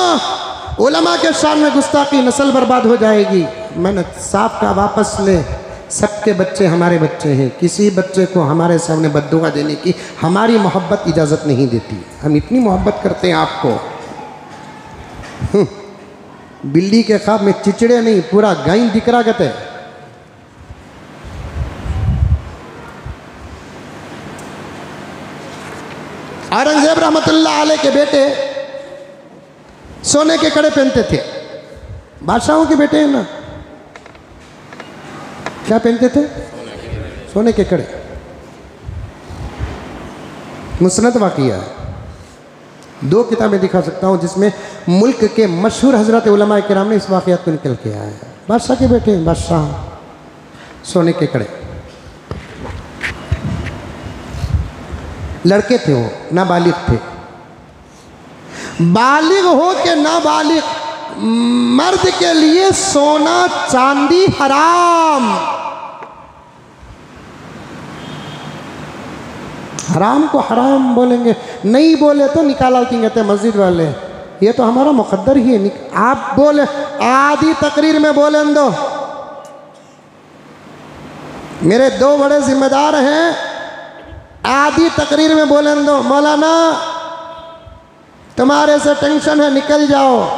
उलमा के शान में गुस्ताखी नस्ल बर्बाद हो जाएगी। मैंने साफ़ का वापस ले। सबके बच्चे हमारे बच्चे हैं। किसी बच्चे को हमारे सामने बदुआ देने की हमारी मोहब्बत इजाज़त नहीं देती। हम इतनी मोहब्बत करते हैं आपको। हम्म, बिल्ली के ख्वाब में चिचड़े नहीं पूरा गाय रहा कहते औरंगज़ेब रहमतुल्लाह अलैह के बेटे सोने के कड़े पहनते थे। बादशाहों के बेटे हैं ना। क्या पहनते थे? सोने के कड़े। मुसनद वाकिया। है दो किताबें दिखा सकता हूँ जिसमें मुल्क के मशहूर हज़रत उलमा कराम ने इस वाक़ात को निकल के आया है। बादशाह के बेटे, बादशाह। सोने के कड़े। लड़के थे वो, नाबालिग थे। बालिग हो के नाबालिग। मर्द के लिए सोना, चांदी हराम। हराम को हराम बोलेंगे। नहीं बोले तो निकाला क्यों कहते मस्जिद वाले। ये तो हमारा मुकद्दर ही है। आप बोले, आधी तकरीर में बोले दो मेरे दो बड़े जिम्मेदार हैं, आधी तकरीर में बोले दो मौलाना, तुम्हारे से टेंशन है, निकल जाओ।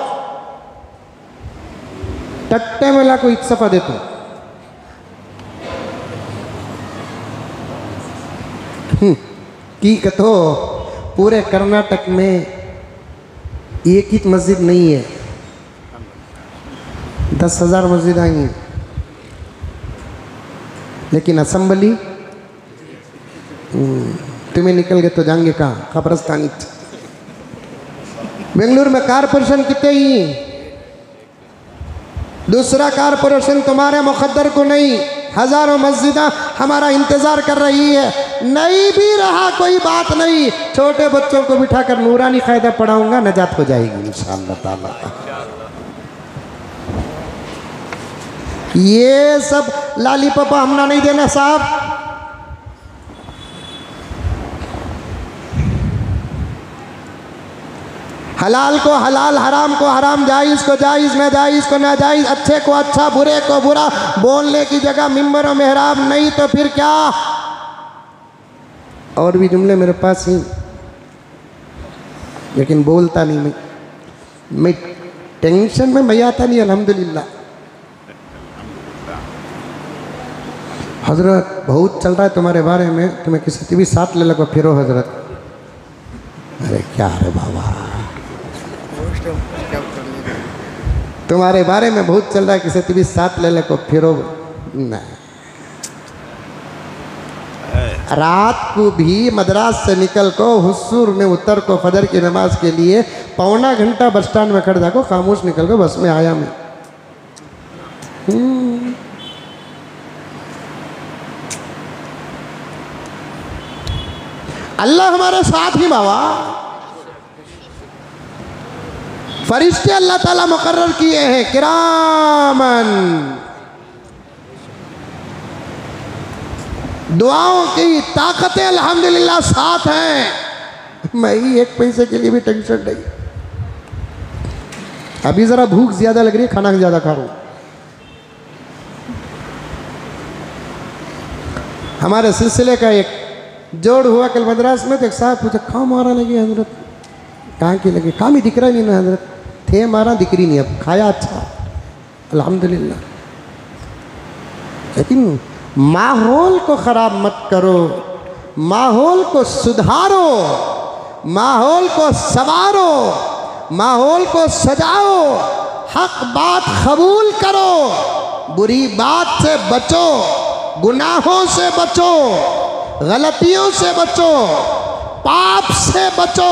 टट्टे मेला को इत्सफा दे तू। हम्म, की कथो पूरे कर्नाटक में एक ही मस्जिद नहीं है। दस हज़ार मस्जिद आई हैं। लेकिन असम्बली हम्म, तुम्हें निकल गए तो जाएँगे कहाँ? कब्रस्तानी बेंगलुरु में कारपोरेशन कितने ही हैं? दूसरा कारपोरेशन तुम्हारे मुखदर को नहीं, हज़ारों मस्जिद हमारा इंतज़ार कर रही है। नहीं भी रहा कोई बात नहीं। छोटे बच्चों को बिठा कर नूरानी कायदा पढ़ाऊँगा, नजात हो जाएगी इन ताला। ये सब लाली पापा हमना नहीं देना साहब। हलाल को हलाल, हराम को हराम, जायज़ को जायज़ नाजायज़ को नाजायज़ अच्छे को अच्छा बुरे को बुरा, बोलने की जगह मिंबर और मेहराब नहीं तो फिर क्या? और भी जुमले मेरे पास ही। लेकिन बोलता नहीं मैं। मैं टेंशन में मैं आता नहीं, अल्हम्दुलिल्लाह। हज़रत, बहुत चल रहा है तुम्हारे बारे में, तुम्हें किसी भी साथ ले लगो, फिरो हज़रत। अरे क्या रे बाबा। तुम्हारे बारे में बहुत चल रहा है, किसी भी साथ ले ले को फिरो। रात को भी मद्रास से निकल को हुसूर में उतर को फजर की नमाज़ के लिए पौना घंटा बस स्टैंड में खड़ जाको, खामोश निकल को बस में आया मैं। हम्म। अल्लाह हमारे साथ ही बाबा। फरिश्ते अल्लाह ताला मुकर्र किए हैं, किरामन। दुआओं की ताकतें अल्हम्दुलिल्लाह साथ हैं। मैं ही एक पैसे के लिए भी टेंशन नहीं। अभी ज़रा भूख ज़्यादा लग रही है, खाना ज़्यादा खा रहा हूँ। हमारे सिलसिले का एक जोड़ हुआ कल मद्रास में तो एक साहब पूछा कहाँ मारा लगी हज़रत? कहाँ की लगी काम ही दिख रहा नहीं ना हज़रत? थे मारा दिख रही नहीं, अब खाया अच्छा। अल्हम्दुलिल्लाह। लेकिन माहौल को ख़राब मत करो, माहौल को सुधारो, माहौल को संवारो, माहौल को सजाओ, हक बात कबूल करो, बुरी बात से बचो, गुनाहों से बचो, गलतियों से बचो, पाप से बचो।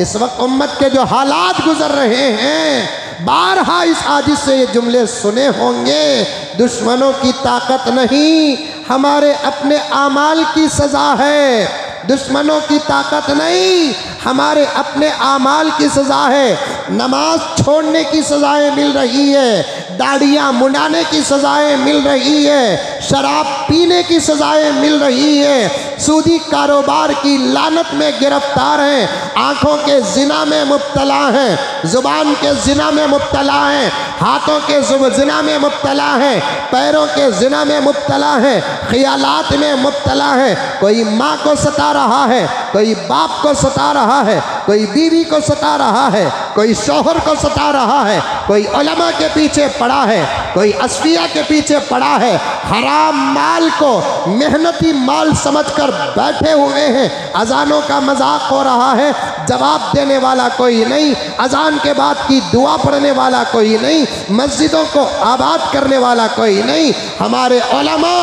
इस वक्त उम्मत के जो हालात गुजर रहे हैं, बारहा इस आदि से ये जुमले सुने होंगे, दुश्मनों की ताकत नहीं, हमारे अपने आमाल की सज़ा है। दुश्मनों की ताकत नहीं, हमारे अपने आमाल की सज़ा है। नमाज़ छोड़ने की सज़ाएँ मिल रही है, दाढ़ियाँ मुंडाने की सज़ाएँ मिल रही है, शराब पीने की सज़ाएँ मिल रही है सूदी कारोबार की लानत में गिरफ़्तार हैं, आँखों के जिना में मुबतला हैं, ज़ुबान के जिना में मुबतला हैं, हाथों के जिना में मुबतला हैं, पैरों के जिना में मुबतला हैं, ख्यालात में मुबतला हैं, कोई माँ को सता रहा है, कोई बाप को सता रहा है, कोई बीवी को सता रहा है, कोई शोहर को सता रहा है, कोई उलमा के पीछे पड़ा है, कोई असफिया के पीछे पड़ा है, हराम माल को मेहनती माल समझकर बैठे हुए हैं। अजानों का मज़ाक हो रहा है। जवाब देने वाला कोई नहीं। अजान के बाद की दुआ पढ़ने वाला कोई नहीं। मस्जिदों को आबाद करने वाला कोई नहीं। हमारे उलमा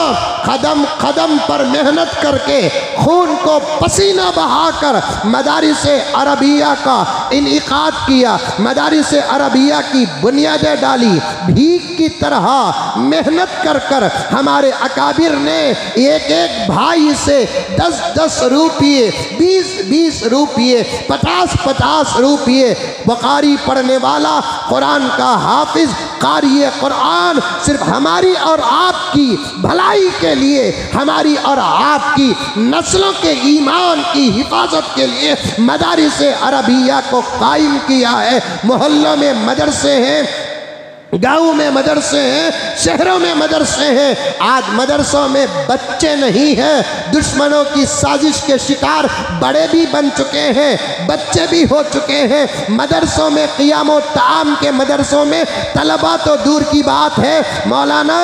कदम कदम पर मेहनत करके खून को पसीना बहाकर मदारी से अरबिया का इनका किया मदारी से अरबिया की बुनियादें डाली, भीख की तरह मेहनत कर कर हमारे अकाबिर ने एक एक भाई से दस दस रुपये, बीस बीस रुपये, पचास पचास रुपये बकारी पढ़ने वाला कुरान का हाफिज कारी कुरान सिर्फ़ हमारी और आपकी भलाई के लिए, हमारी और आपकी नस्लों के ईमान की हिफाजत के लिए मदारिस अरबिया को कायम किया है। मोहल्लों में मदरसे हैं गाँव में मदरसे हैं, शहरों में मदरसे हैं, आज मदरसों में बच्चे नहीं हैं। दुश्मनों की साजिश के शिकार बड़े भी बन चुके हैं, बच्चे भी हो चुके हैं। मदरसों में क़ियाम ताम के मदरसों में तलबा तो दूर की बात है। मौलाना,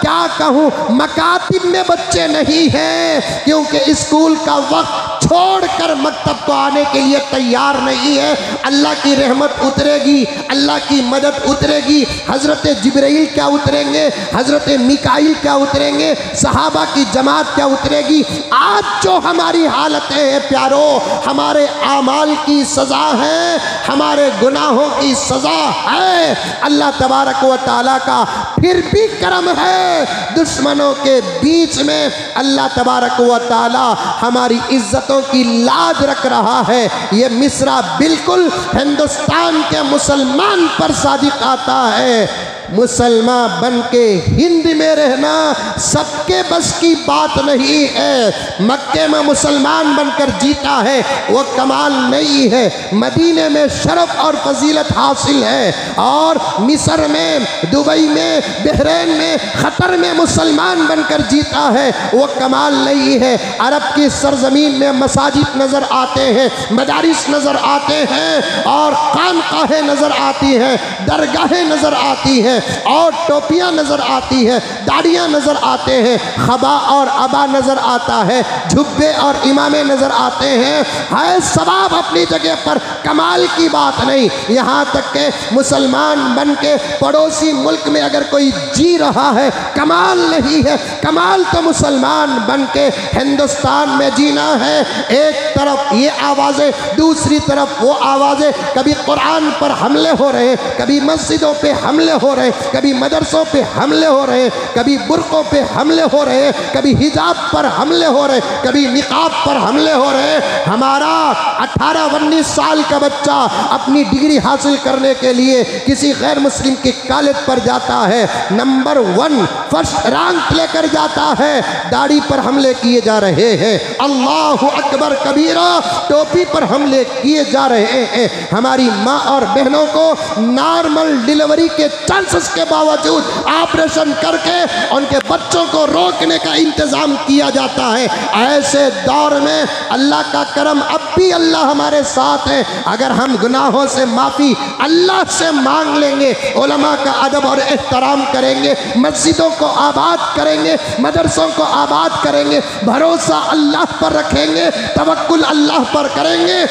क्या कहूँ, मकातिब में बच्चे नहीं हैं, क्योंकि स्कूल का वक्त छोड़कर मकतब को आने के लिए तैयार नहीं है। अल्लाह की रहमत उतरेगी, अल्लाह की मदद उतरेगी। हज़रत जबरील क्या उतरेंगे? हज़रत मिकाइल क्या उतरेंगे? सहाबा की जमात क्या उतरेगी? आज जो हमारी हालत है, प्यारो, हमारे आमाल की सज़ा है, हमारे गुनाहों की सज़ा है। अल्लाह तबारक व ताली का फिर भी करम है। दुश्मनों के बीच में अल्लाह तबारक व ताली हमारी इज्जतों की लाज रख रहा है। ये मिसरा बिल्कुल हिंदुस्तान के मुसलमान पर सादिक आता है। मुसलमान बन के हिंद में रहना सबके बस की बात नहीं है। मक्के में मुसलमान बनकर जीता है, वो कमाल नहीं है। मदीने में शरफ और फजीलत हासिल है। और मिस्र में, दुबई में, बहरीन में, ख़तर में मुसलमान बनकर जीता है, वो कमाल नहीं है। अरब की सरजमीन में मसाजिद नज़र आते हैं, मदारिस नज़र आते हैं, और खानकाहें नज़र आती हैं, दरगाहें नज़र आती हैं। और टोपियाँ नज़र आती है, दाढ़ियाँ नज़र आते हैं, खबा और अबा नज़र आता है, झुब्बे और इमामे नज़र आते हैं। है सवाब अपनी जगह पर, कमाल की बात नहीं। यहाँ तक के मुसलमान बन के पड़ोसी मुल्क में अगर कोई जी रहा है, कमाल नहीं है। कमाल तो मुसलमान बन के हिंदुस्तान में जीना है। एक तरफ़ ये आवाज़ें, दूसरी तरफ़ वो आवाज़ें। कभी कुरान पर हमले हो रहे कभी मस्जिदों पे हमले हो रहे रहे, कभी मदरसों पे हमले हो रहे, कभी बुरकों पे हमले हो रहे, कभी हिजाब पर हमले हो रहे, कभी निकाब पर हमले हो रहे। हमारा 18 उन्नीस साल का बच्चा अपनी डिग्री हासिल करने के लिए किसी गैर मुस्लिम के कॉलेज पर जाता है। नंबर वन, फ़र्स्ट रैंक लेकर जाता है। दाढ़ी पर हमले किए जा रहे हैं। अल्लाह अकबर कबीरा, टोपी पर हमले किए जा रहे हैं। हमारी माँ और बहनों को नॉर्मल डिलीवरी के चांसेस के बावजूद ऑपरेशन करके उनके बच्चों को रोकने का इंतज़ाम किया जाता है। ऐसे दौर में अल्लाह का करम अब भी अल्लाह हमारे साथ है। अगर हम गुनाहों से माफ़ी अल्लाह से मांग लेंगे, उलमा का अदब और एहतराम करेंगे, मस्जिदों को आबाद करेंगे, मदरसों को आबाद करेंगे, भरोसा अल्लाह पर रखेंगे, तवक्कुल अल्लाह पर करेंगे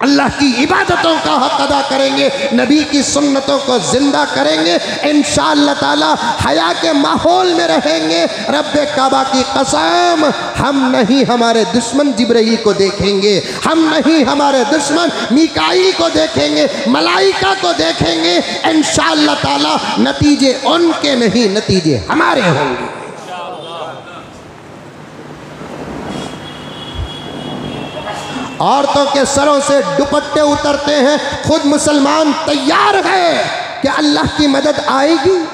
अल्लाह की इबादतों का हक अदा करेंगे, नबी की सुन्नतों को ज़िंदा करेंगे इन ताला हया के माहौल में रहेंगे। रब काबा की कसम, हम नहीं हमारे दुश्मन जिब्रही को देखेंगे, हम नहीं हमारे दुश्मन मिकाई को देखेंगे, मलाइका को देखेंगे। इन ताला नतीजे उनके नहीं, नतीजे हमारे होंगे। औरतों के सरों से दुपट्टे उतरते हैं। खुद मुसलमान तैयार है कि अल्लाह की मदद आएगी।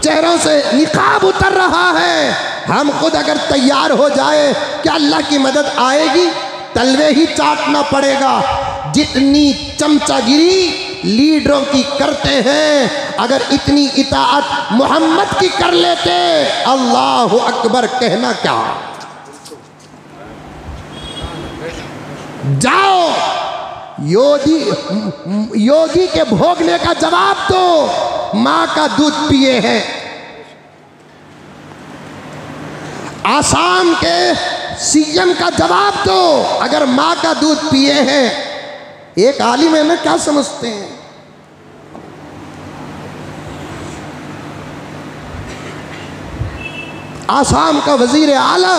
चेहरों से निकाब उतर रहा है। हम खुद अगर तैयार हो जाए कि अल्लाह की मदद आएगी, तलवे ही चाटना पड़ेगा। जितनी चमचागिरी लीडरों की करते हैं, अगर इतनी इताअत मोहम्मद की कर लेते, अल्लाह अकबर कहना क्या? जाओ। योगी योगी के भोगने का जवाब दो। माँ का दूध पिए हैं। आसाम के सीएम का जवाब दो। अगर माँ का दूध पिए हैं, एक आलिम है ना, क्या समझते हैं? आसाम का वज़ीर आला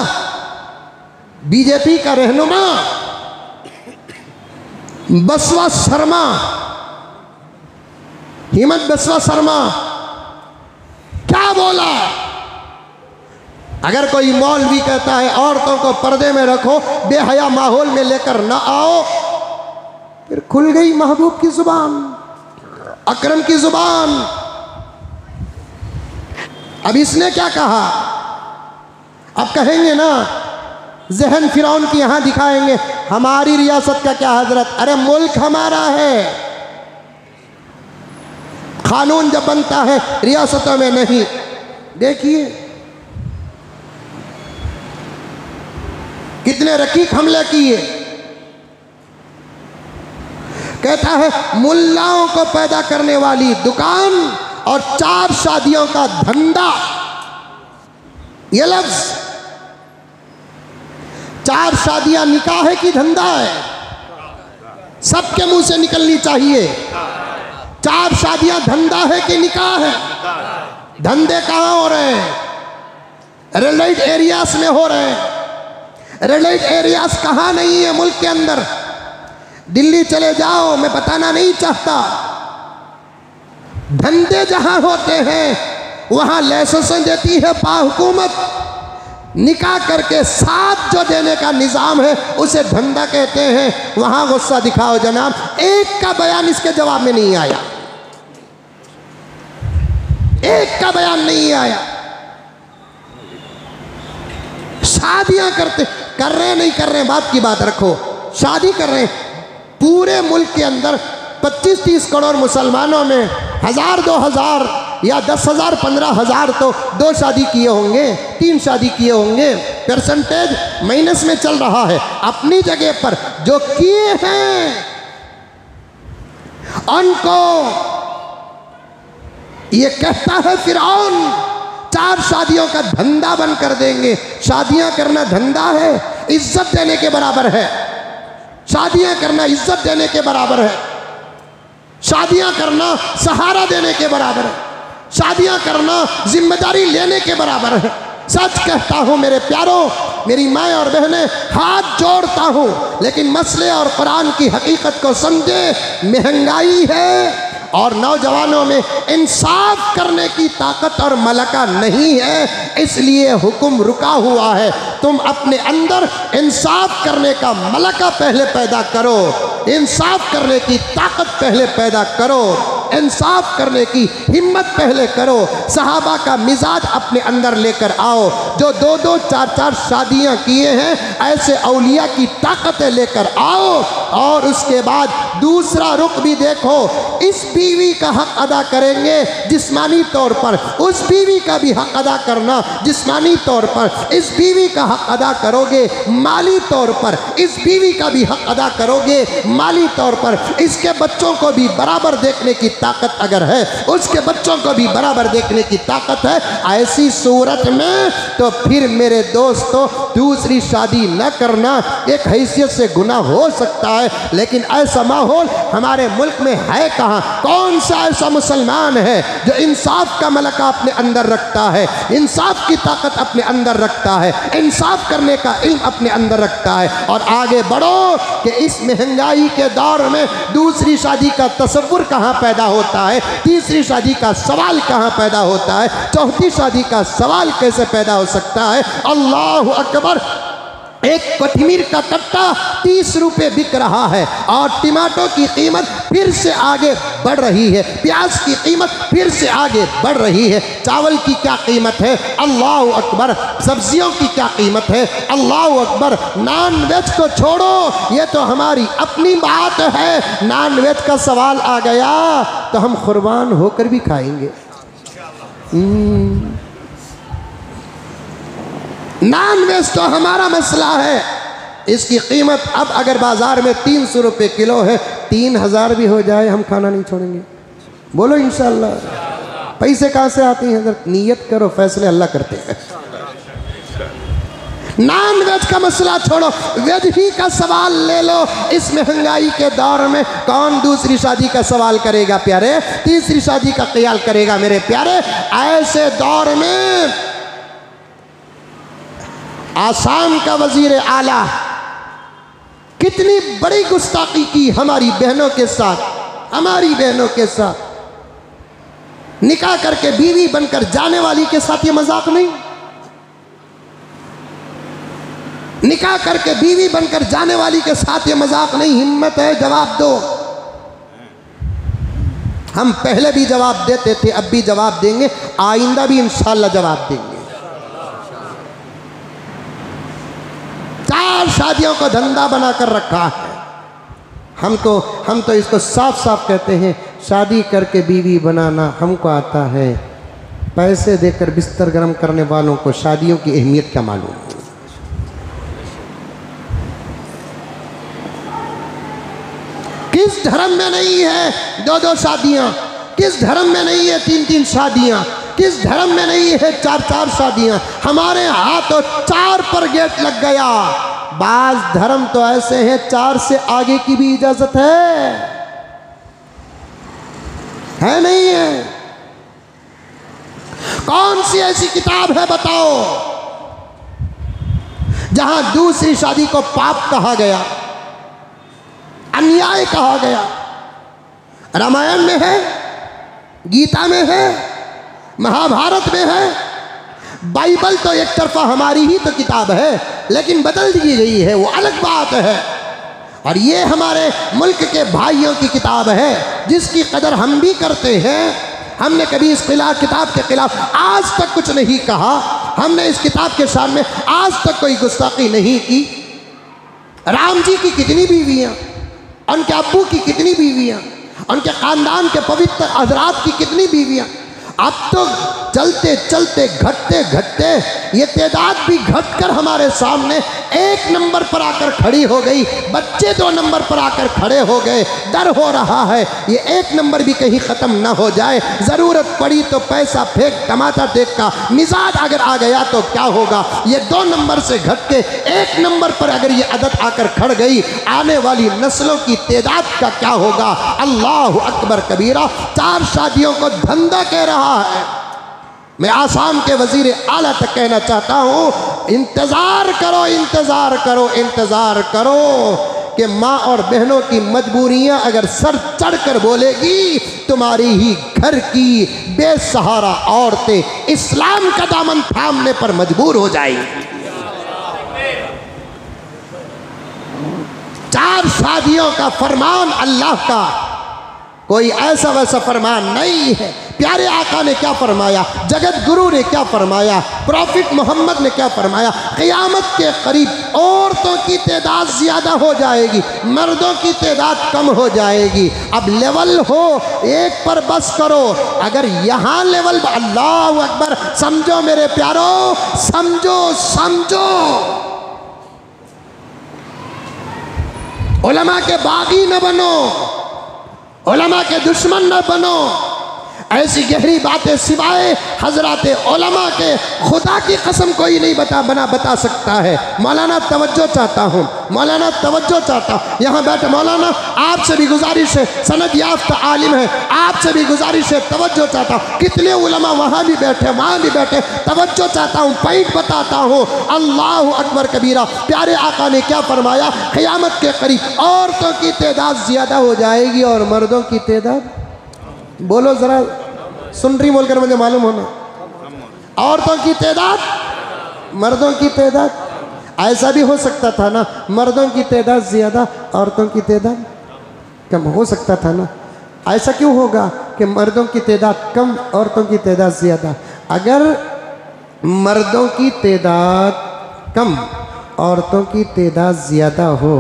बीजेपी का रहनुमा। बसवा शर्मा। हिम्मत बसवा शर्मा। क्या बोला? अगर कोई मौल भी कहता है, औरतों को पर्दे में रखो, बेहया माहौल में लेकर ना आओ, फिर खुल गई महबूब की ज़ुबान, अकरम की ज़ुबान। अब इसने क्या कहा? अब कहेंगे ना जहन फिरौन की यहाँ दिखाएँगे, हमारी रियासत का क्या हज़रत? अरे मुल्क हमारा है। कानून जब बनता है, रियासतों में नहीं। देखिए, कितने रकीक हमले किए। कहता है, मुल्लाओं को पैदा करने वाली दुकान और चार शादियों का धंधा। ये लफ्ज़ चार शादियाँ निकाह है कि धंधा है? सबके मुँह से निकलनी चाहिए। चार शादियाँ धंधा है कि निकाह है? धंधे कहाँ हो रहे हैं? रेड एरियाज़ में हो रहे हैं। रेड एरियाज़ कहाँ नहीं है मुल्क के अंदर? दिल्ली चले जाओ, मैं बताना नहीं चाहता। धंधे जहाँ होते हैं, वहाँ लाइसेंस देती है हुकूमत। निकाह करके साथ जो देने का निज़ाम है, उसे धंधा कहते हैं। वहाँ गुस्सा दिखाओ जनाब। एक का बयान इसके जवाब में नहीं आया। एक का बयान नहीं आया। शादियाँ करते, कर रहे नहीं कर रहे बात की बात रखो। शादी कर रहे पूरे मुल्क के अंदर 25-30 करोड़ मुसलमानों में हज़ार दो हज़ार या दस हज़ार, पंद्रह हज़ार तो दो शादी किए होंगे, तीन शादी किए होंगे। परसेंटेज माइनस में चल रहा है। अपनी जगह पर जो किए हैं, उनको ये कहता है फिर चार शादियों का धंधा बन कर देंगे। शादियाँ करना धंधा है, इज़्ज़त देने के बराबर है। शादियाँ करना इज़्ज़त देने के बराबर है। शादियाँ करना सहारा देने के बराबर है। शादियाँ करना ज़िम्मेदारी लेने के बराबर है। सच कहता हूँ, मेरे प्यारों, मेरी माए और बहनें, हाथ जोड़ता हूँ, लेकिन मसले और कुरान की हकीकत को समझे, महँगाई है। और नौजवानों में इंसाफ करने की ताकत और मलका नहीं है, इसलिए हुक्म रुका हुआ है। तुम अपने अंदर इंसाफ करने का मलका पहले पैदा करो, इंसाफ करने की ताकत पहले पैदा करो, इंसाफ करने की हिम्मत पहले करो। सहाबा का मिजाज अपने अंदर लेकर आओ, जो दो दो चार चार शादियाँ किए हैं, ऐसे अलिया की ताकतें लेकर आओ, और उसके बाद दूसरा रुख भी देखो। इस बीवी का हक अदा करेंगे जिस्मानी तौर पर। उस बीवी का भी हक अदा करना जिस्मानी तौर पर। इस बीवी का हक अदा करोगे माली तौर पर। इस बीवी का भी हक अदा करोगे माली तौर पर। इसके बच्चों को भी बराबर देखने की ताकत अगर है, उसके बच्चों को भी बराबर देखने की ताकत है, ऐसी सूरत में तो फिर मेरे दोस्तों, दूसरी शादी न करना एक हैसियत से गुना हो सकता है, लेकिन ऐसा माहौल हमारे मुल्क में है कहाँ? कौन सा ऐसा मुसलमान है जो इंसाफ का मलका अपने अंदर रखता है? इंसाफ की ताकत अपने अंदर रखता है। इंसाफ करने का इल्म अपने अंदर रखता है। और आगे बढ़ो कि इस महँगाई के दौर में दूसरी शादी का तस्वुर कहाँ पैदा होता है? तीसरी शादी का सवाल कहाँ पैदा होता है? चौथी शादी का सवाल कैसे पैदा हो सकता है? अल्लाह अकबर एक कोथिमीर का कट्टा तीस रुपए बिक रहा है और टमाटो की कीमत फिर से आगे बढ़ रही है। प्याज की कीमत फिर से आगे बढ़ रही है। चावल की क्या कीमत है? अल्लाह अकबर। सब्जियों की क्या कीमत है? अल्लाह अकबर। नॉन वेज को छोड़ो, ये तो हमारी अपनी बात है। नॉन वेज का सवाल आ गया तो हम कुर्बान होकर भी खाएँगे। नॉन वेज तो हमारा मसला है। इसकी कीमत अब अगर बाज़ार में तीन सौ रुपये किलो है, तीन हज़ार भी हो जाए, हम खाना नहीं छोड़ेंगे। बोलो इंशाल्लाह। पैसे कहाँ से आते हैं? अगर नीयत करो, फैसले अल्लाह करते हैं। नॉन वेज का मसला छोड़ो, वेज ही का सवाल ले लो। इस महँगाई के दौर में कौन दूसरी शादी का सवाल करेगा, प्यारे? तीसरी शादी का ख्याल करेगा मेरे प्यारे। ऐसे दौर में आसाम का वज़ीर आला, कितनी बड़ी गुस्ताखी की हमारी बहनों के साथ, हमारी बहनों के साथ। निकाह करके बीवी बनकर जाने वाली के साथ ये मज़ाक नहीं। निकाह करके बीवी बनकर जाने वाली के साथ ये मज़ाक नहीं। हिम्मत है, जवाब दो। हम पहले भी जवाब देते थे, अब भी जवाब देंगे। आइंदा भी इंशाल्लाह जवाब देंगे। चार शादियों को धंधा बनाकर रखा है। हम तो हम तो इसको साफ़ साफ़ कहते हैं, शादी करके बीवी बनाना हमको आता है। पैसे देकर बिस्तर गर्म करने वालों को शादियों की अहमियत क्या मालूम? किस धर्म में नहीं है दो दो शादियाँ? किस धर्म में नहीं है तीन तीन शादियाँ? किस धर्म में नहीं है चार चार शादियाँ? हमारे हाथों चार पर गेट लग गया। बाज धर्म तो ऐसे हैं, चार से आगे की भी इजाज़त है। है नहीं है? कौन सी ऐसी किताब है बताओ, जहाँ दूसरी शादी को पाप कहा गया, अन्याय कहा गया? रामायण में है? गीता में है? महाभारत में है। बाइबल तो एक तरफा हमारी ही तो किताब है, लेकिन बदल दी गई है, वो अलग बात है। और ये हमारे मुल्क के भाइयों की किताब है, जिसकी कदर हम भी करते हैं। हमने कभी इस खिलाफ, किताब के खिलाफ आज तक कुछ नहीं कहा। हमने इस किताब के सामने आज तक कोई गुस्ताखी नहीं की। राम जी की कितनी बीवियाँ, उनके अबू की कितनी बीवियाँ, उनके खानदान के पवित्र हजरात की कितनी बीवियाँ अब तो चलते चलते, घटते घटते, ये तादाद भी घटकर हमारे सामने एक नंबर पर आकर खड़ी हो गई। बच्चे दो नंबर पर आकर खड़े हो गए। डर हो रहा है, ये एक नंबर भी कहीं ख़त्म ना हो जाए। ज़रूरत पड़ी तो पैसा फेंक, टमाटर देख का मिजाज अगर आ गया तो क्या होगा? ये दो नंबर से घट के एक नंबर पर अगर ये आदत आकर खड़ गई, आने वाली नस्लों की तादाद का क्या होगा? अल्लाह अकबर कबीरा, चार शादियों को धंधा कह रहा है। मैं आसाम के वज़ीर आला तक कहना चाहता हूँ, इंतज़ार करो इंतज़ार करो इंतज़ार करो कि माँ और बहनों की मजबूरियाँ अगर सर चढ़ कर बोलेगी, तुम्हारी ही घर की बेसहारा औरतें इस्लाम का दामन थामने पर मजबूर हो जाएँगी। चार शादियों का फरमान अल्लाह का, कोई ऐसा वैसा फरमान नहीं है। प्यारे आका ने क्या फरमाया? जगत गुरु ने क्या फरमाया? प्रॉफिट मोहम्मद ने क्या फरमाया? क़यामत के करीब औरतों की तादाद ज़्यादा हो जाएगी, मर्दों की तादाद कम हो जाएगी। अब लेवल हो, एक पर बस करो। अगर यहाँ लेवल, अल्लाह अकबर, समझो मेरे प्यारो, समझो समझो। उलमा के बागी न बनो, उलमा के दुश्मन न बनो। ऐसी गहरी बातें सिवाय हज़रत ओलमा के खुदा की कसम कोई नहीं बता, बना, बता सकता है। मौलाना तवज्जो चाहता हूँ, मौलाना तवज्जो चाहता हूँ। यहाँ बैठे मौलाना, आपसे भी गुजारिश है, सनद याफ्ता आलिम है, आपसे भी गुजारिश है, तवज्जो चाहता हूँ। कितने उलमा वहाँ भी बैठे, वहाँ भी बैठे, तवज्जो चाहता हूँ, पॉइंट बताता हूँ। अल्लाह अकबर कबीरा, प्यारे आका ने क्या फरमाया? क़यामत के करीब औरतों की तादाद ज़्यादा हो जाएगी और मर्दों की तादाद बोलो ज़रा सुन रही बोलकर मुझे मालूम होना। औरतों की तादाद, मर्दों की तादाद, ऐसा भी हो सकता था ना, मर्दों की तादाद ज़्यादा, औरतों की तादाद कम हो सकता था ना। ऐसा क्यों होगा कि मर्दों की तादाद कम, औरतों की तादाद ज़्यादा? अगर मर्दों की तादाद कम, औरतों की तादाद ज़्यादा हो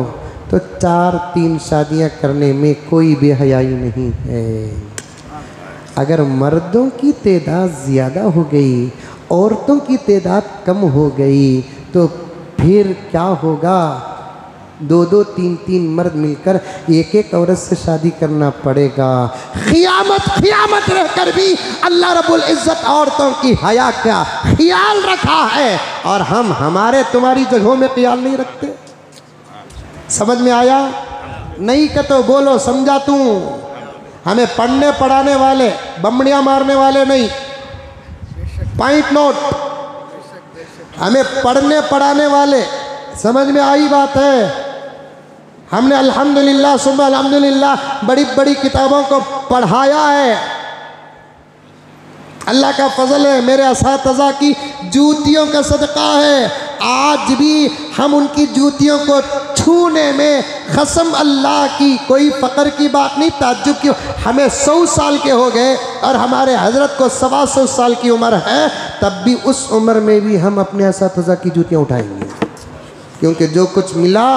तो चार तीन शादियाँ करने में कोई बेहयाई नहीं है। अगर मर्दों की तादाद ज़्यादा हो गई, औरतों की तादाद कम हो गई तो फिर क्या होगा? दो दो तीन तीन मर्द मिलकर एक एक औरत से शादी करना पड़ेगा। खियामत खियामत रहकर भी अल्लाह रब्बुल इज़्ज़त औरतों की हया का ख्याल रखा है और हम हमारे तुम्हारी जगहों में ख्याल नहीं रखते। समझ में आया? नहीं का तो बोलो, समझा तू। हमें पढ़ने पढ़ाने वाले, बमड़िया मारने वाले नहीं। पॉइंट नोट हमें पढ़ने पढ़ाने वाले, समझ में आई बात है? हमने अल्हम्दुलिल्लाह सुबह अल्हम्दुलिल्लाह बड़ी बड़ी किताबों को पढ़ाया है। अल्लाह का फजल है, मेरे इस की जूतियों का सदका है। आज भी हम उनकी जूतियों को छूने में कसम अल्लाह की कोई फ़क्र की बात नहीं, ताज्जुब की। हमें सौ साल के हो गए और हमारे हज़रत को सवा सौ साल की उम्र है, तब भी उस उम्र में भी हम अपने इस की जूतियाँ उठाएँगे। क्योंकि जो कुछ मिला,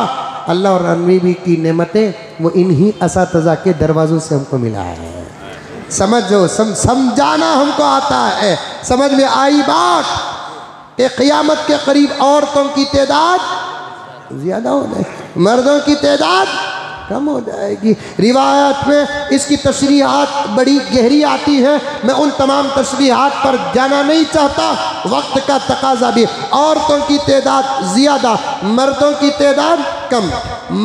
अल्लाह और अनवी की नेमतें, वो इन्हीं इस के दरवाज़ों से हमको मिला है। समझो, सम, समझाना हमको आता है। समझ में आई बात? कि क़यामत के करीब औरतों की तादाद ज़्यादा हो जाए मर्दों की तादाद कम हो जाएगी। रिवायत में इसकी तशरीहत बड़ी गहरी आती है। मैं उन तमाम तशरीहत पर जाना नहीं चाहता। वक्त का तकाजा भी। औरतों की तादाद ज़्यादा, मर्दों की तादाद कम।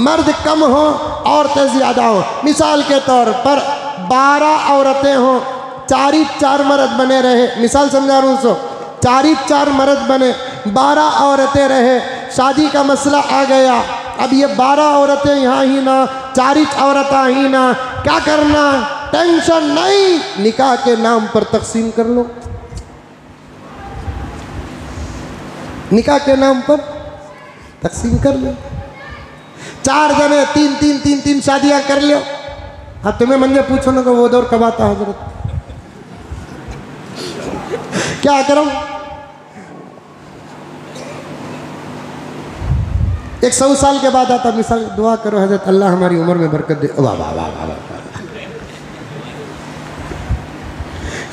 मर्द कम हो, औरतें ज़्यादा हो। मिसाल के तौर पर बारह औरतें हों। चार ही चार मर्द बने रहे। मिसाल समझा रहा हूँ चार ही चार मर्द बने। बारह औरतें रहे। शादी का मसला आ गया। अब ये बारह औरतें यहाँ ही ना, चार ही औरत ही ना। क्या करना? टेंशन नहीं। निकाह के नाम पर तकसीम कर लो। निकाह के नाम पर तकसीम कर लो। चार जने तीन तीन तीन तीन शादियाँ कर लो। हाँ तुम्हें मंजे पूछो ना वो दौर कब आता हज़रत क्या करो एक सौ साल के बाद आता, मिसाल, दुआ करो, हज़रत अल्लाह हमारी उम्र में बरकत दे। वाह वाह वाह वाह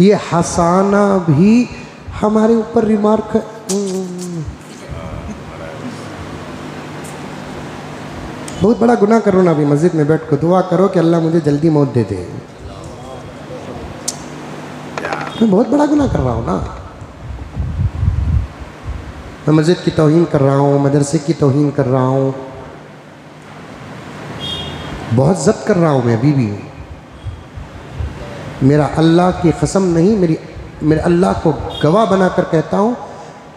ये हसाना भी हमारे ऊपर रिमार्क है। बहुत बड़ा गुनाह करो ना अभी मस्जिद में बैठ कर। दुआ करो कि अल्लाह मुझे जल्दी मौत दे दे। मैं बहुत बड़ा गुनाह कर रहा हूँ ना। मैं मस्जिद की तोहन कर रहा हूँ, मदरसे की तोहन कर रहा हूँ। बहुत जब्त कर रहा हूँ मैं अभी भी मेरा अल्लाह की कसम नहीं, मेरी, मेरे अल्लाह को गवाह बनाकर कहता हूँ,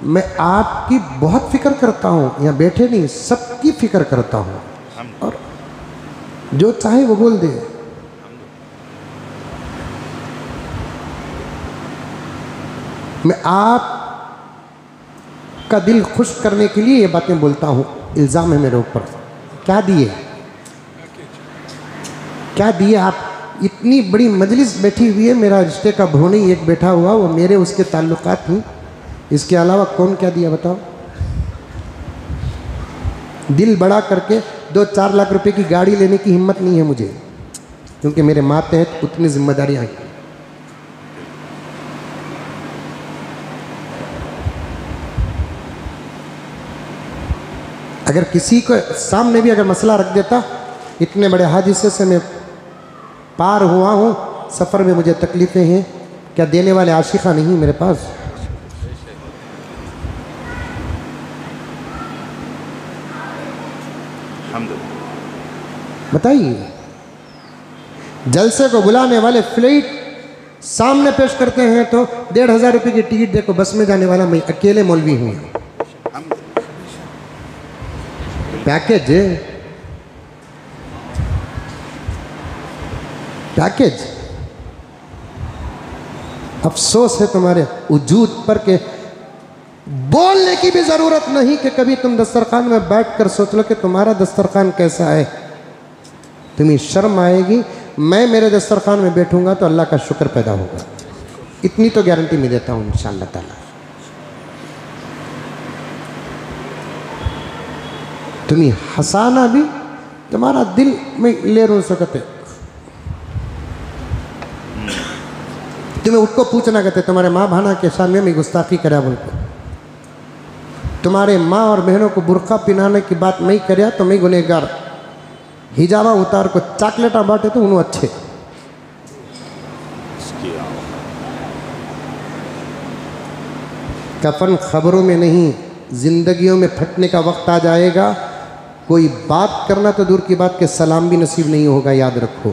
मैं आपकी बहुत फ़िक्र करता हूँ। यहाँ बैठे नहीं, सबकी फ़िक्र करता हूँ। और जो चाहे वो बोल दे। मैं आप का दिल खुश करने के लिए ये बातें बोलता हूँ। इल्ज़ाम है मेरे ऊपर। क्या दिए? क्या दिए आप? इतनी बड़ी मजलिस बैठी हुई है। मेरा रिश्ते का भोनी एक बैठा हुआ वो मेरे उसके ताल्लुकात हैं। इसके अलावा कौन क्या दिया बताओ? दिल बड़ा करके दो चार लाख रुपए की गाड़ी लेने की हिम्मत नहीं है मुझे। क्योंकि मेरे मातहत उतनी जिम्मेदारियाँ हैं। अगर किसी को सामने भी अगर मसला रख देता, इतने बड़े हादसे से मैं पार हुआ हूँ, सफ़र में मुझे तकलीफ़ें हैं। क्या देने वाले आशिका नहीं मेरे पास? बताइए। जलसे को बुलाने वाले फ़्लाइट सामने पेश करते हैं तो डेढ़ हज़ार रुपये की टिकट देखो, बस में जाने वाला मैं अकेले मौलवी हूँ। पैकेज? पैकेज? अफसोस है तुम्हारे वजूद पर के बोलने की भी ज़रूरत नहीं कि कभी तुम दस्तरखान में बैठ कर सोच लो कि तुम्हारा दस्तरखान कैसा है। तुम्हें शर्म आएगी। मैं मेरे दस्तरखान में बैठूँगा तो अल्लाह का शुक्र पैदा होगा। इतनी तो गारंटी मैं देता हूँ इन तुम्हें हंसाना भी तुम्हारा दिल में ले रो सकते। तुम्हें उसको पूछना कहते, तुम्हारे माँ भाना के सामने में गुस्ताखी करा बोल तुम्हारे माँ और बहनों को बुरखा पिनाने की बात नहीं करे तो मैं गुनेगार हिजाबा उतार को चाकलेटा बांटे तो उन्होंने अच्छे कफन खबरों में नहीं, जिंदगियों में फटने का वक्त आ जाएगा। कोई बात करना तो दूर की बात के सलाम भी नसीब नहीं होगा, याद रखो।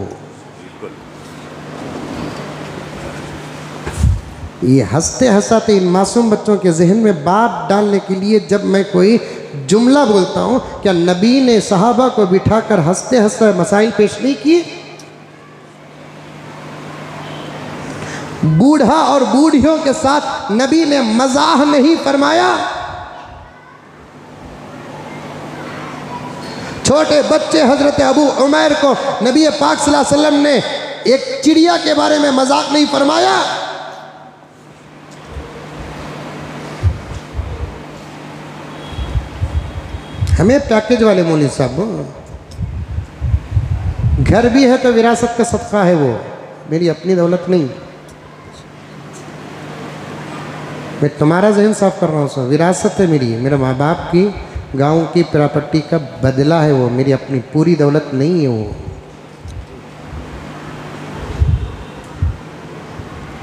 ये हँसते हंसाते इन मासूम बच्चों के जहन में बात डालने के लिए जब मैं कोई जुमला बोलता हूँ क्या नबी ने सहाबा को बिठाकर हँसते हँसते मसाइल पेश नहीं किए? बूढ़ा और बूढ़ियों के साथ नबी ने मजाह नहीं फरमाया? छोटे बच्चे हज़रत अबू उमैर को नबी पाक सल्लल्लाहु अलैहि वसल्लम ने एक चिड़िया के बारे में मज़ाक नहीं फरमाया? हमें पैकेज वाले मौली साहब, घर भी है तो विरासत का सदका है वो। मेरी अपनी दौलत नहीं। मैं तुम्हारा जहन साफ़ कर रहा हूँ, सर। विरासत है मेरी। मेरे माँ बाप की, गाँव की प्रॉपर्टी का बदला है वो। मेरी अपनी पूरी दौलत नहीं है वो।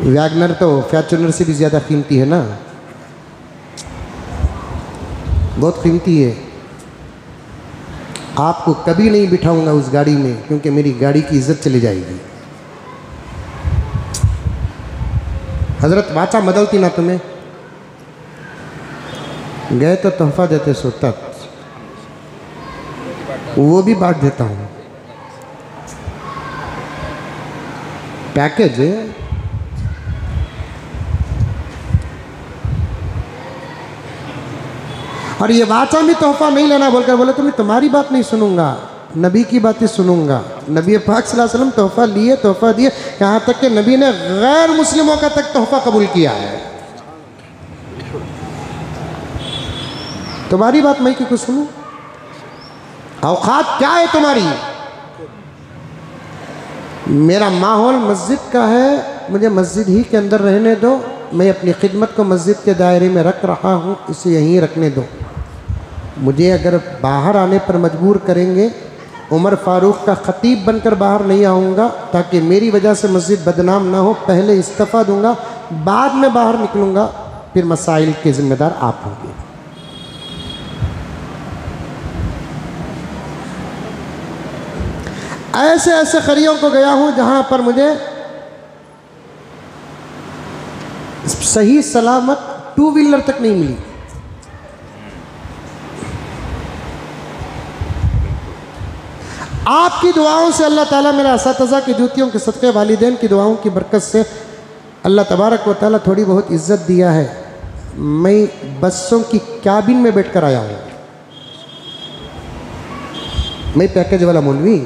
वैगनर तो फैचुनर से भी ज़्यादा कीमती है ना। बहुत कीमती है। आपको कभी नहीं बिठाऊँगा उस गाड़ी में, क्योंकि मेरी गाड़ी की इज़्ज़त चली जाएगी। हज़रत वाचा बदलती ना तुम्हें? गए तो तोहफा देते सो तक। वो भी बांट देता हूँ। पैकेज और ये वाचा भी तोहफा नहीं लेना बोलकर बोले तो मैं तुम्हारी बात नहीं सुनूँगा, नबी की बातें सुनूँगा। नबी पाक वसल्लम तोहफा लिए, तोहफा दिए, यहाँ तक कि नबी ने गैर मुस्लिमों का तक तोहफा कबूल किया है। तुम्हारी बात मैं क्यों सुनूं? औकात क्या है तुम्हारी? मेरा माहौल मस्जिद का है, मुझे मस्जिद ही के अंदर रहने दो। मैं अपनी खिदमत को मस्जिद के दायरे में रख रहा हूँ, इसे यहीं रखने दो। मुझे अगर बाहर आने पर मजबूर करेंगे, उमर फारूक का ख़तीब बनकर बाहर नहीं आऊँगा, ताकि मेरी वजह से मस्जिद बदनाम ना हो, पहले इस्तीफ़ा दूँगा, बाद में बाहर निकलूँगा, फिर मसाइल के ज़िम्मेदार आप होंगे। ऐसे ऐसे खरियों को गया हूँ, जहाँ पर मुझे सही सलामत टू व्हीलर तक नहीं मिली। आपकी दुआओं से अल्लाह ताला मेरा इस की जूतियों के सदक़े, वालदेन की दुआओं की बरकत से अल्लाह तबारक व ताली थोड़ी बहुत इज़्ज़त दिया है। मैं बसों की कैबिन में बैठ कर आया हूँ। मैं पैकेज वाला मौलवी।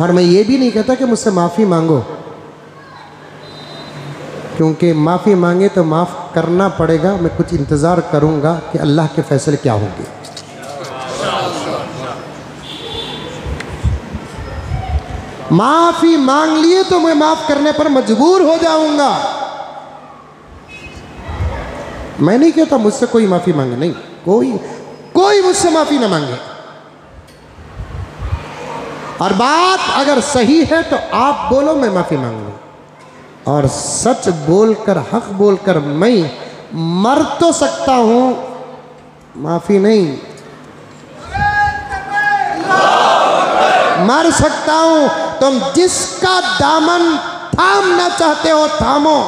और मैं ये भी नहीं कहता कि मुझसे माफ़ी मांगो। क्योंकि माफ़ी मांगे तो माफ़ करना पड़ेगा, मैं कुछ इंतज़ार करूँगा कि अल्लाह के फैसले क्या होंगे। माफ़ी मांग लिए तो मैं माफ़ करने पर मजबूर हो जाऊँगा। मैं नहीं कहता मुझसे कोई माफ़ी मांगे, नहीं, कोई कोई मुझसे माफ़ी ना मांगे। और बात अगर सही है तो आप बोलो, मैं माफ़ी मांग लूँ। और सच बोलकर, हक बोलकर मैं मर तो सकता हूँ, माफ़ी नहीं। मर सकता हूँ, तुम जिसका दामन थामना चाहते हो, थामो।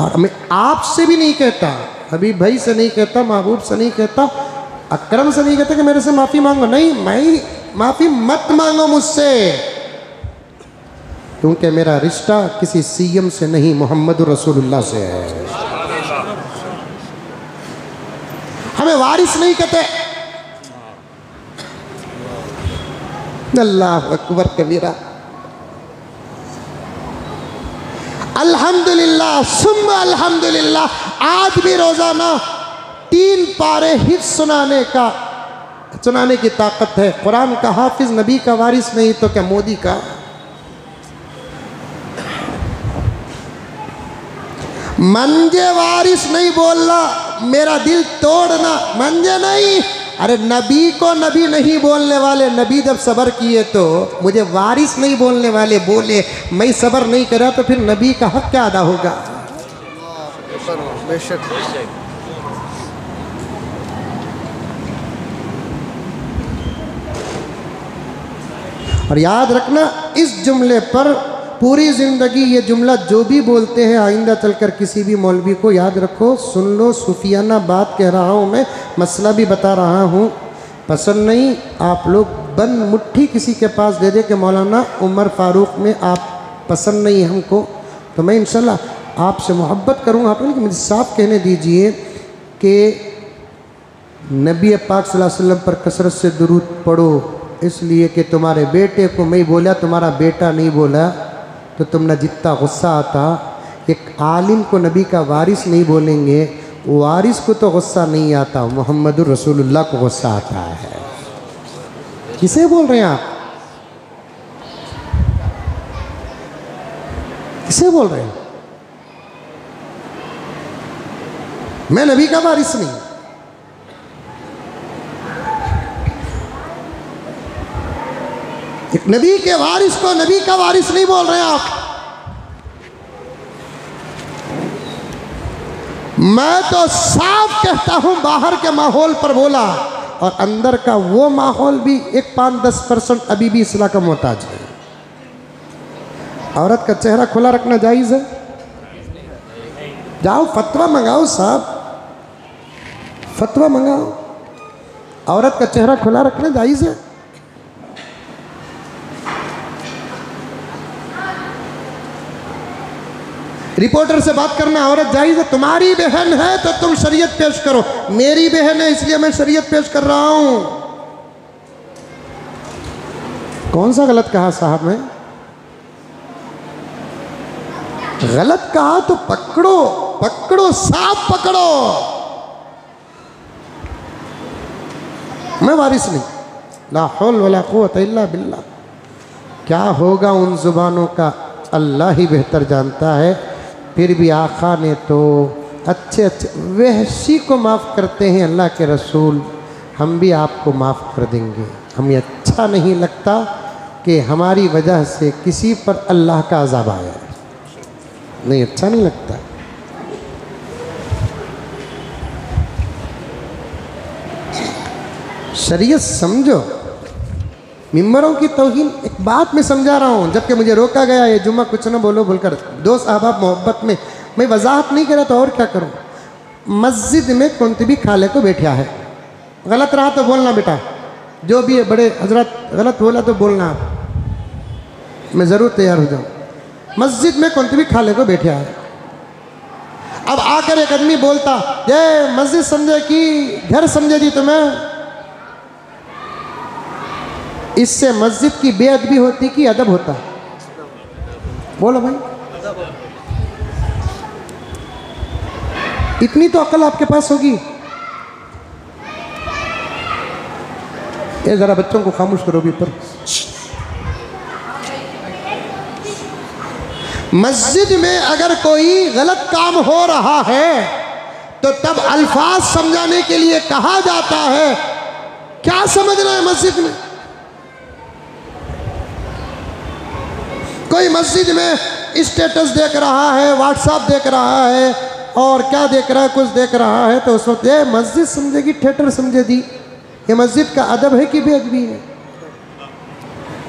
और मैं आपसे भी नहीं कहता, अभी भाई से नहीं कहता, महबूब से नहीं कहता अक्रम से नहीं कहते कि मेरे से माफ़ी मांगो। नहीं, मैं माफ़ी मत मांगो मुझसे। क्योंकि मेरा रिश्ता किसी सीएम से नहीं मोहम्मद रसूलुल्लाह से है। हमें वारिस नहीं कहते। अल्लाह अकबर कबीरा अल्हम्दुलिल्लाह सुम अल्हम्दुलिल्लाह, आज भी रोज़ाना तीन पारे हित सुनाने का, सुनाने की ताकत है। कुरान का हाफिज नबी का वारिस नहीं तो क्या मोदी का? मंजे वारिस नहीं बोलना, मेरा दिल तोड़ना, मंजे नहीं। अरे नबी को नबी नहीं बोलने वाले, नबी जब सबर किए तो मुझे वारिस नहीं बोलने वाले बोले, मैं सबर नहीं करा तो फिर नबी का हक क्या अदा होगा? और याद रखना, इस जुमले पर पूरी ज़िंदगी ये जुमला जो भी बोलते हैं, आइंदा चलकर किसी भी मौलवी को याद रखो। सुन लो, सूफियाना बात कह रहा हूँ मैं, मसला भी बता रहा हूँ। पसंद नहीं, आप लोग बन मुट्ठी किसी के पास दे दे कि मौलाना उमर फ़ारूक में आप पसंद नहीं हमको। तो मैं इंशाल्लाह आपसे मोहब्बत करूँगा आप कि मुझे साफ़ कहने दीजिए कि नबी पाक सल्लल्लाहु अलैहि वसल्लम पर कसरत से दुरूद पढ़ो। इसलिए कि तुम्हारे बेटे को मैं बोला, तुम्हारा बेटा नहीं बोला तो तुम न जितना गुस्सा आता, एक आलिम को नबी का वारिस नहीं बोलेंगे वारिस को तो गुस्सा नहीं आता मोहम्मद रसूलुल्लाह को गुस्सा आता है। किसे बोल रहे हैं आप? किसे बोल रहे हैं? मैं नबी का वारिस नहीं। एक नबी के वारिस को नबी का वारिस नहीं बोल रहे आप। मैं तो साफ़ कहता हूँ, बाहर के माहौल पर बोला, और अंदर का वो माहौल भी एक पाँच दस परसेंट अभी भी इसला का मोहताज है। औरत का चेहरा खुला रखना जायज़ है। जाओ, फतवा मंगाओ साहब। फतवा मंगाओ। औरत का चेहरा खुला रखना जायज़ है। रिपोर्टर से बात करना, औरत जायज़ है, तुम्हारी बहन है तो तुम शरीयत पेश करो। मेरी बहन है, इसलिए मैं शरीयत पेश कर रहा हूँ। कौन सा गलत कहा साहब मैं गलत कहा तो पकड़ो पकड़ो, साफ़ पकड़ो। मैं वारिस नहीं। लाहौल वला इल्ला बिल्ला क्या होगा उन ज़ुबानों का? अल्लाह ही बेहतर जानता है। फिर भी आका ने तो अच्छे अच्छे, वहसी को माफ़ करते हैं अल्लाह के रसूल। हम भी आपको माफ़ कर देंगे। हमें अच्छा नहीं लगता कि हमारी वजह से किसी पर अल्लाह का अजाब आया। नहीं अच्छा नहीं लगता। शरीयत समझो। मिम्बरों की तोहिन एक बात में समझा रहा हूँ, जबकि मुझे रोका गया है जुम्मा कुछ ना बोलो बोलकर, दोस्त अहबाब मोहब्बत में, मैं वजाहत नहीं करा तो और क्या करूँ? मस्जिद में कुंतबी खाले को बैठा है। गलत रहा तो बोलना बेटा, जो भी है बड़े हज़रत, गलत बोला तो बोलना। आप मैं ज़रूर तैयार हो जाऊँ। मस्जिद में कुंतबी खाले को बैठा है। अब आकर एक आदमी बोलता, ये मस्जिद समझे कि घर समझे जी तुम्हें? इससे मस्जिद की बेअदबी होती कि अदब होता? बोलो भाई। इतनी तो अकल आपके पास होगी। ये जरा बच्चों को खामोश करो भी ऊपर। मस्जिद में अगर कोई गलत काम हो रहा है तो तब अल्फाज समझाने के लिए कहा जाता है। क्या समझना है मस्जिद में? कोई मस्जिद में स्टेटस देख रहा है व्हाट्सएप देख रहा है, और क्या देख रहा है, कुछ देख रहा है तो उस वक्त ये मस्जिद समझेगी थिएटर समझे दी ये मस्जिद का अदब है कि बेअदबी है?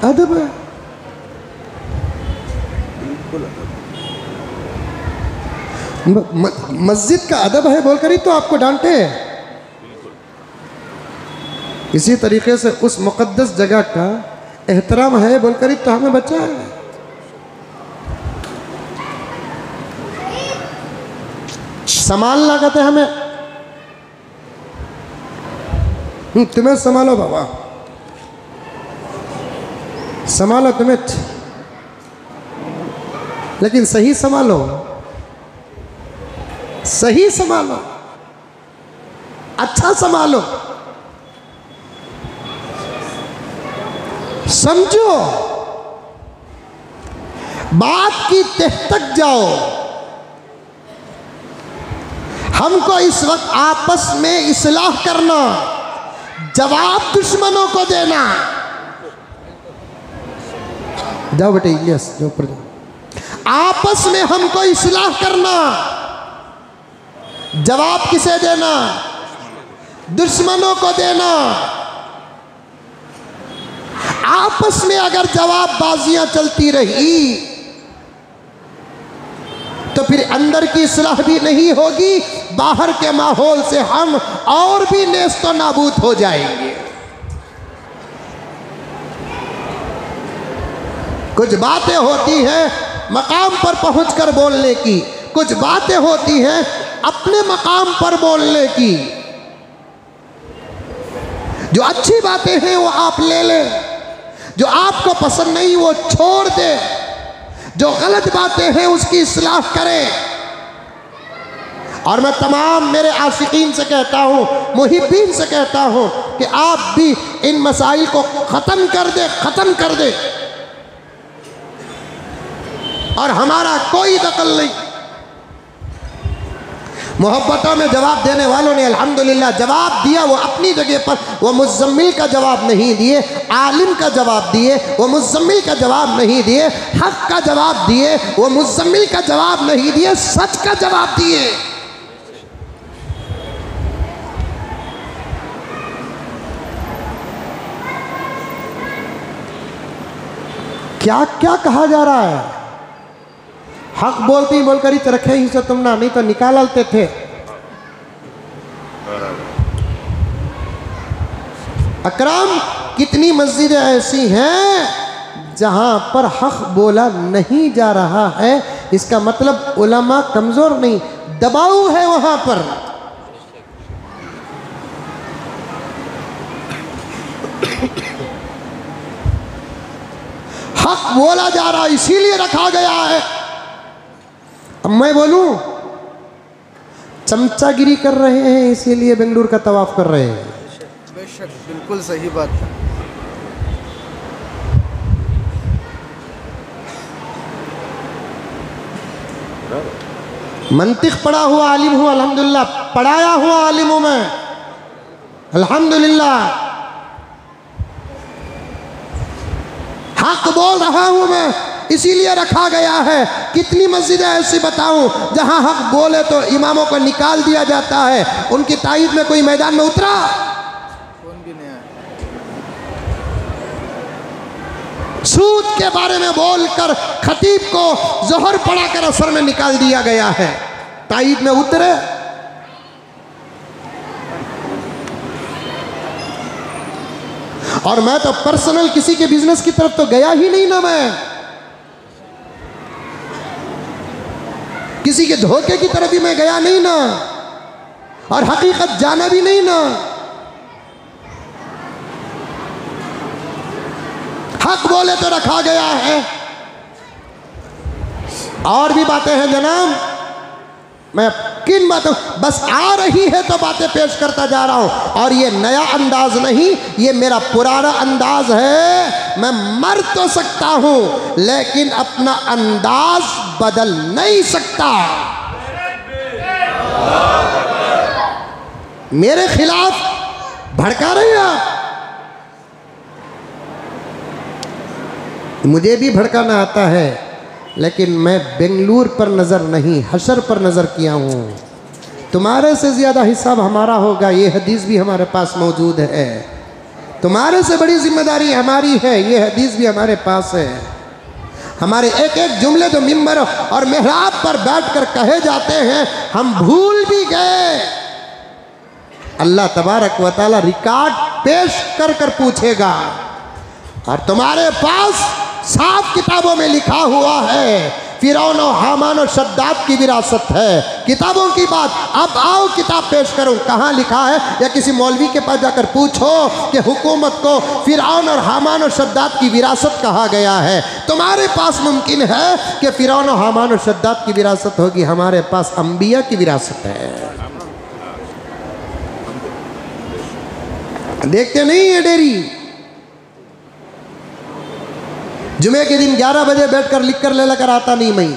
अदब है। मस्जिद का अदब है बोलकर ही तो आपको डांटे इसी तरीके से उस मुकद्दस जगह का एहतराम है बोलकर ही तो हमें बचा है। संभालना कहते हमें तुम्हें संभालो बाबा। संभालो तुम्हें। लेकिन सही संभालो। सही संभालो। अच्छा संभालो। समझो। बात की तह तक जाओ। हमको इस वक्त आपस में इसलाह करना, जवाब दुश्मनों को देना। जाओ बेटे इलियास जो ऊपर आपस में हमको इसलाह करना, जवाब किसे देना? दुश्मनों को देना। आपस में अगर जवाबबाजियाँ चलती रही तो फिर अंदर की सलाह भी नहीं होगी, बाहर के माहौल से हम और भी नेस्तो नाबूद हो जाएँगे। कुछ बातें होती हैं मकाम पर पहुंचकर बोलने की, कुछ बातें होती हैं अपने मकाम पर बोलने की। जो अच्छी बातें हैं वो आप ले लें, जो आपको पसंद नहीं वो छोड़ दे। जो गलत बातें हैं उसकी इसलाह करें। और मैं तमाम मेरे आशिकीन से कहता हूँ मुहिबीन से कहता हूँ कि आप भी इन मसाइल को ख़त्म कर दे, ख़त्म कर दे। और हमारा कोई दखल नहीं। मोहब्बतों में जवाब देने वालों ने अल्हम्दुलिल्लाह जवाब दिया, वो अपनी जगह पर, वो मुजम्मिल का जवाब नहीं दिए, आलिम का जवाब दिए, वो मुजम्मिल का जवाब नहीं दिए, हक का जवाब दिए, वो मुजम्मिल का जवाब नहीं दिए, सच का जवाब दिए। क्या क्या कहा जा रहा है? हक बोलती बोलकर ही तो रखे ही से तुम ना नहीं तो निकाल लेते थे। अकरम, कितनी मस्जिदें ऐसी हैं जहाँ पर हक बोला नहीं जा रहा है? इसका मतलब उलमा कमज़ोर नहीं, दबाव है वहाँ पर। हक बोला जा रहा, इसीलिए रखा गया है। अब मैं बोलूँ चमचागिरी कर रहे हैं इसीलिए बेंगलुरु का तवाफ कर रहे हैं। बेशक बिल्कुल सही बात है। मंतिक पढ़ा हुआ आलिम हूँ अल्हम्दुलिल्लाह पढ़ाया हुआ आलिम हूँ मैं। अल्हम्दुलिल्लाह हक बोल रहा हूँ मैं। इसीलिए रखा गया है। कितनी मस्जिदें ऐसी बताऊँ जहाँ हक बोले तो इमामों को निकाल दिया जाता है। उनकी ताइद में कोई मैदान में उतरा? सूद के बारे में बोलकर खतीब को जहर पढ़ाकर असर में निकाल दिया गया है। ताइद में उतरे? और मैं तो पर्सनल किसी के बिज़नेस की तरफ़ तो गया ही नहीं ना मैं। किसी के धोखे की तरफ़ भी मैं गया नहीं ना। और हकीकत जाना भी नहीं ना। हक बोले तो रखा गया है। और भी बातें हैं जनाब। मैं किन बातों बस आ रही है तो बातें पेश करता जा रहा हूँ। और ये नया अंदाज नहीं, ये मेरा पुराना अंदाज है। मैं मर तो सकता हूँ, लेकिन अपना अंदाज बदल नहीं सकता। मेरे खिलाफ भड़का रहे हैं आप। मुझे भी भड़काना आता है। लेकिन मैं बेंगलुरु पर नज़र नहीं, हशर पर नज़र किया हूँ। तुम्हारे से ज़्यादा हिसाब हमारा होगा, ये हदीस भी हमारे पास मौजूद है। तुम्हारे से बड़ी ज़िम्मेदारी हमारी है, ये हदीस भी हमारे पास है। हमारे एक एक जुमले तो मिंबर और मेहराब पर बैठकर कहे जाते हैं, हम भूल भी गए। अल्लाह तबारक व ताली रिकॉर्ड पेश कर कर पूछेगा, और तुम्हारे पास साफ़ किताबों में लिखा हुआ है। फिरौन हामान और शद्दाद की विरासत है। किताबों की बात, अब आओ किताब पेश करो। कहाँ लिखा है? या किसी मौलवी के पास जाकर पूछो कि हुकूमत को फिरौन और हामान और शद्दाद की विरासत कहा गया है? तुम्हारे पास मुमकिन है कि फिरौन और हामान और शद्दाद की विरासत होगी। हमारे पास अम्बिया की विरासत है। देखते नहीं है डेरी? जुमे के दिन 11 बजे बैठकर लिख कर ले लेकर आता नहीं मैं।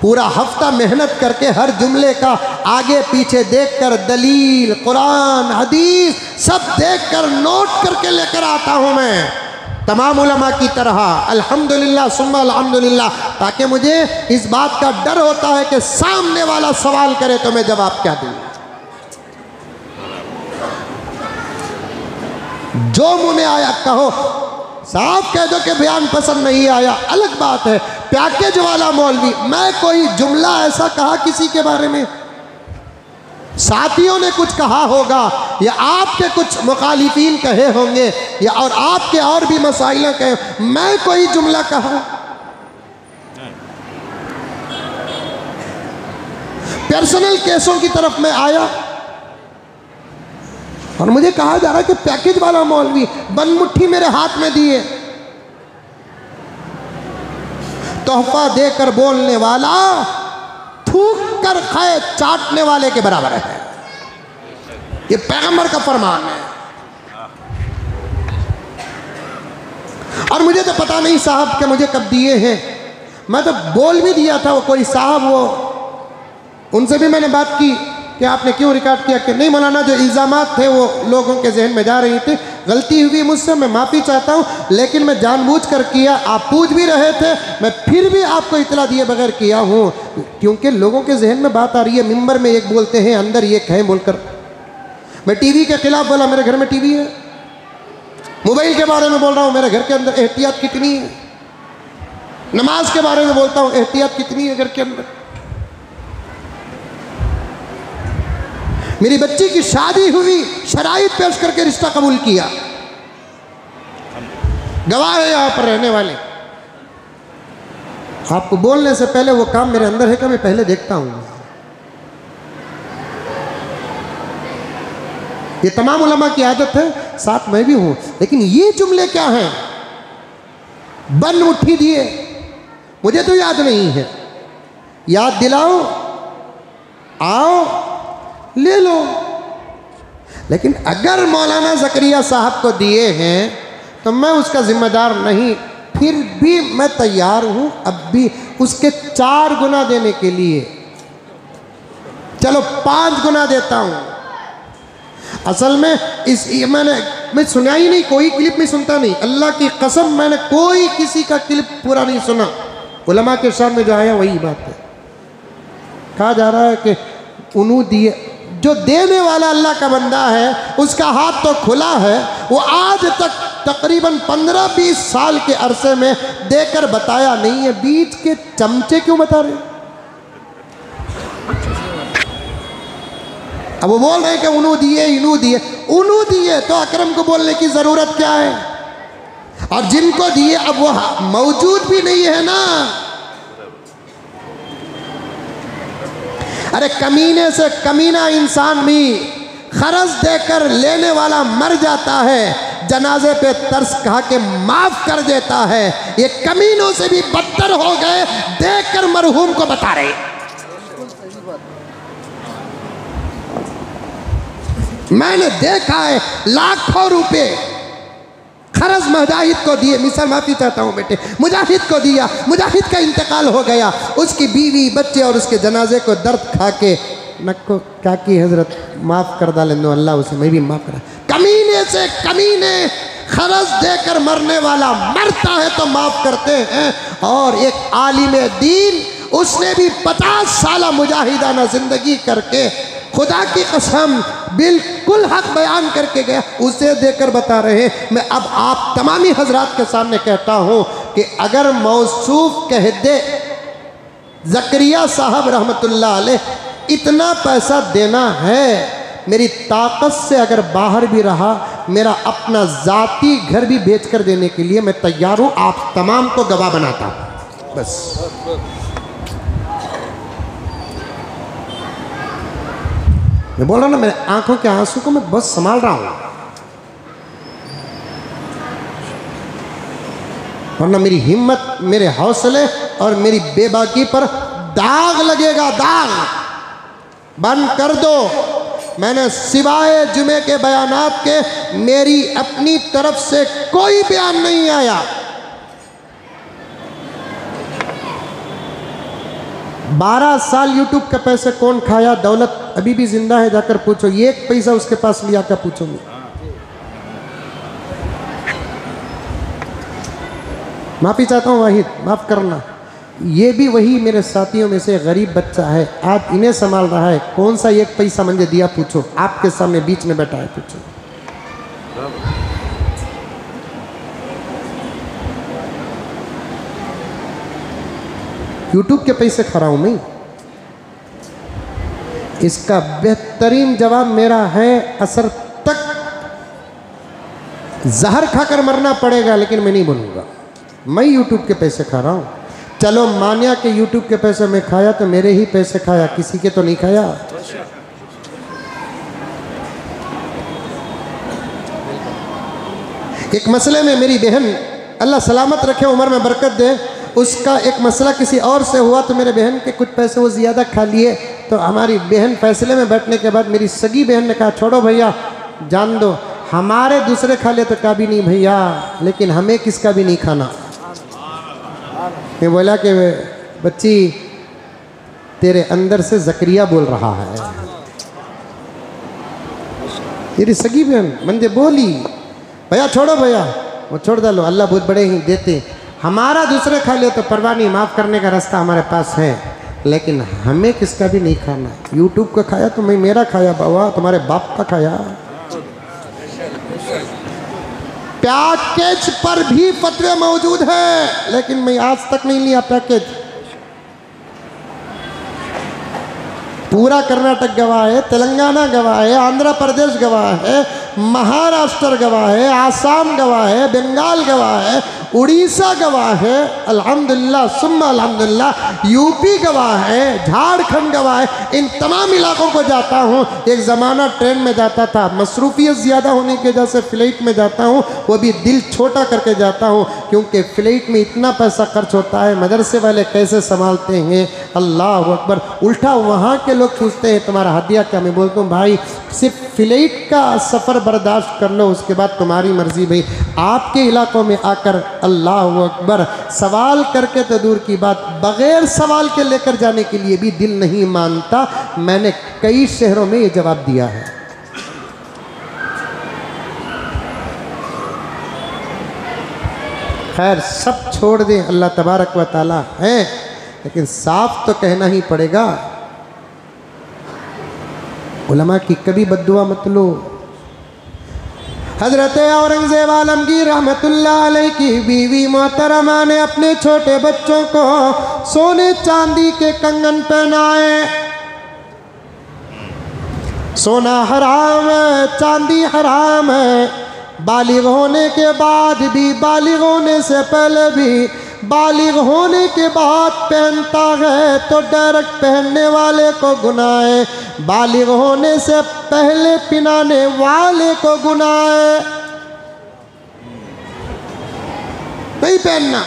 पूरा हफ़्ता मेहनत करके हर जुमले का आगे पीछे देखकर दलील, कुरान, हदीस सब देखकर नोट करके लेकर आता हूँ मैं। तमाम उलमा की तरह, अल्हम्दुलिल्लाह, सुम्मा अल्हम्दुलिल्लाह, ताकि मुझे इस बात का डर होता है कि सामने वाला सवाल करे तो मैं जवाब क्या दूँ। जो मुँह में आया कहो साफ़ कह दो कि बयान पसंद नहीं आया। अलग बात है। पैकेज वाला मौलवी, मैं कोई जुमला ऐसा कहा किसी के बारे में? साथियों ने कुछ कहा होगा, या आपके कुछ मुखालिफिन कहे होंगे, या और आपके और भी मसाइल कहे। मैं कोई जुमला कहा? पर्सनल केसों की तरफ़ मैं आया। और मुझे कहा जा रहा है कि पैकेज वाला मौलवी बन मुट्ठी मेरे हाथ में दिए। तोहफा देकर बोलने वाला, थूक कर खाए चाटने वाले के बराबर है। ये पैगंबर का फरमान है। और मुझे तो पता नहीं साहब के मुझे कब दिए हैं। मैं तो बोल भी दिया था वो कोई साहब वो। उनसे भी मैंने बात की। कि आपने क्यों रिकॉर्ड किया कि नहीं? मौलाना, जो इल्ज़ाम थे, वो लोगों के जहन में जा रही थी। गलती हुई मुझसे, मैं माफ़ी चाहता हूँ, लेकिन मैं जानबूझ कर किया। आप पूछ भी रहे थे, मैं फिर भी आपको इतला दिए बगैर किया हूँ। क्योंकि लोगों के जहन में बात आ रही है, मिंबर में एक बोलते हैं, अंदर एक है बोलकर। मैं टीवी के खिलाफ बोला, मेरे घर में टीवी है। मोबाइल के बारे में बोल रहा हूँ, मेरे घर के अंदर एहतियात कितनी है? नमाज़ के बारे में बोलता हूँ, एहतियात कितनी है घर के अंदर? मेरी बच्ची की शादी हुई, शराइत पेश करके रिश्ता कबूल किया। गवाह है यहाँ पर रहने वाले। आपको बोलने से पहले वो काम मेरे अंदर है क्या? मैं पहले देखता हूँ। ये तमाम उलमा की आदत है, साथ मैं भी हूँ। लेकिन ये जुमले क्या हैं? बन उठी दिए। मुझे तो याद नहीं है। याद दिलाओ। आओ। ले लो। लेकिन अगर मौलाना जकरिया साहब को दिए हैं तो मैं उसका जिम्मेदार नहीं, फिर भी मैं तैयार हूँ अब भी उसके चार गुना देने के लिए। चलो, पाँच गुना देता हूँ। असल में इस मैंने, मैं सुना ही नहीं, कोई क्लिप में सुनता नहीं। अल्लाह की कसम, मैंने कोई किसी का क्लिप पूरा नहीं सुना। उलमा के सामने जो आया, वही बात है। कहा जा रहा है कि उन्हों दिए जो देने वाला अल्लाह का बंदा है, उसका हाथ तो खुला है, वो आज तक तकरीबन पंद्रह बीस साल के अरसे में देकर बताया नहीं है, बीच के चमचे क्यों बता रहे अब वो बोल रहे हैं कि उन्हों दिए इनू दिए। उन्हों दिए तो अकरम को बोलने की ज़रूरत क्या है? और जिनको दिए, अब वो मौजूद भी नहीं है ना। अरे कमीने से कमीना इंसान भी खरज देकर लेने वाला मर जाता है, जनाजे पे तरस कहा के माफ़ कर देता है। ये कमीनों से भी बदतर हो गए देखकर मरहूम को बता रहे। मैंने देखा है लाखों रुपए खरज मुजाहिद को दिए मिसाल माफ़ी चाहता हूँ बेटे। मुजाहिद को दिया, मुजाहिद का इंतकाल हो गया। उसकी बीवी, बच्चे और उसके जनाजे को दर्द खा के नक्को क्या की हज़रत, माफ़ कर डाले दो अल्लाह उसे, मैं भी माफ़ करा। कमीने से कमीने खरज देकर मरने वाला मरता है तो माफ़ करते हैं। और एक आलिम दीन, उसने भी पचास साल मुजाहिदाना ज़िंदगी करके खुदा की कसम बिल्कुल हक बयान करके गया, उसे देकर बता रहे हैं। मैं अब आप तमामी हजरात के सामने कहता हूँ कि अगर मौसूफ कह दे, जक्रिया साहब रहमत इतना पैसा देना है, मेरी ताकत से अगर बाहर भी रहा, मेरा अपना ज़ाती घर भी बेच कर देने के लिए मैं तैयार हूँ। आप तमाम को गवाह बनाता हूँ। बस। मैं बोल रहा ना, मेरे आँखों के आँसू को मैं बस संभाल रहा हूँ। वरना मेरी हिम्मत, मेरे हौसले और मेरी बेबाकी पर दाग लगेगा, दाग। बंद कर दो। मैंने सिवाय जुमे के बयानात के, मेरी अपनी तरफ़ से कोई बयान नहीं आया। बारह साल यूट्यूब के पैसे कौन खाया? दौलत अभी भी ज़िंदा है, जाकर पूछो। एक पैसा उसके पास लिया, क्या पूछोगे? माफ़ी चाहता हूँ, वाहिद, माफ़ करना। ये भी वही मेरे साथियों में से गरीब बच्चा है। आज इन्हें संभाल रहा है। कौन सा एक पैसा मुझे दिया, पूछो। आपके सामने बीच में बैठा है, पूछो। यूट्यूब के पैसे खा रहा हूँ मैं इसका बेहतरीन जवाब मेरा है, असर तक जहर खाकर मरना पड़ेगा, लेकिन मैं नहीं बनूँगा मैं यूट्यूब के पैसे खा रहा हूँ। चलो, मानिया के यूट्यूब के पैसे मैं खाया तो मेरे ही पैसे खाया, किसी के तो नहीं खाया। एक मसले में मेरी बहन, अल्लाह सलामत रखे, उम्र में बरकत दे। उसका एक मसला किसी और से हुआ तो मेरे बहन के कुछ पैसे वो ज़्यादा खा लिए। तो हमारी बहन फैसले में बैठने के बाद मेरी सगी बहन ने कहा, छोड़ो भैया, जान दो, हमारे दूसरे खा ले तो का भी नहीं भैया, लेकिन हमें किसका भी नहीं खाना। मैं बोला कि, बच्ची, तेरे अंदर से जक्रिया बोल रहा है। तेरी सगी बहन मंजे बोली, भैया, छोड़ो भैया, वो छोड़ डालो अल्लाह बहुत बड़े ही देते हमारा दूसरे खा ले तो परवाह नहीं, माफ़ करने का रास्ता हमारे पास है। लेकिन हमें किसका भी नहीं खाना? यूट्यूब का खाया तो मैं, मेरा खाया, बाबा, तुम्हारे बाप का खाया। पैकेज पर भी फतवे मौजूद है, लेकिन मैं आज तक नहीं लिया पैकेज। पूरा कर्नाटक गवाह है, तेलंगाना गवाह है, आंध्र प्रदेश गवाह है, महाराष्ट्र गवाह है, आसाम गवाह है, बंगाल गवाह है उड़ीसा गवाह है अल्हम्दुलिल्लाह सुम्मा अल्हम्दुलिल्लाह यूपी गवाह है, झारखंड गवाह है, इन तमाम इलाकों को जाता हूँ। एक ज़माना ट्रेन में जाता था, मसरूफियत ज़्यादा होने की वजह से फ़्लाइट में जाता हूँ, वो भी दिल छोटा करके जाता हूँ, क्योंकि फ़्लाइट में इतना पैसा खर्च होता है, मदरसे वाले कैसे संभालते हैं? अल्लाह अकबर। उल्टा वहाँ के लोग पूछते हैं, तुम्हारा हदिया क्या? मैं बोलता हूँ, भाई, सिर्फ़ फ़्लाइट का सफ़र बर्दाश्त कर लो, उसके बाद तुम्हारी मर्ज़ी भाई। आपके इलाकों में आकर अल्लाह अकबर। सवाल करके तो दूर की बात, बग़ैर सवाल के लेकर जाने के लिए भी दिल नहीं मानता। मैंने कई शहरों में ये जवाब दिया है। खैर, सब छोड़ दें, अल्लाह तबारक व ताला है, लेकिन साफ़ तो कहना ही पड़ेगा। उलमा की कभी बदुआ मत लो। हज़रत औरंगज़ेब आलमगीर रहमत की बीवी मोहतरमा ने अपने छोटे बच्चों को सोने चांदी के कंगन पहनाए। सोना हराम है, चांदी हराम है। बालिग होने के बाद भी, बालिग होने से पहले भी बालिग होने के बाद पहनता है तो डायरेक्ट पहनने वाले को गुनाए। बालिग होने से पहले पिनाने वाले को गुनाए। नहीं पहनना।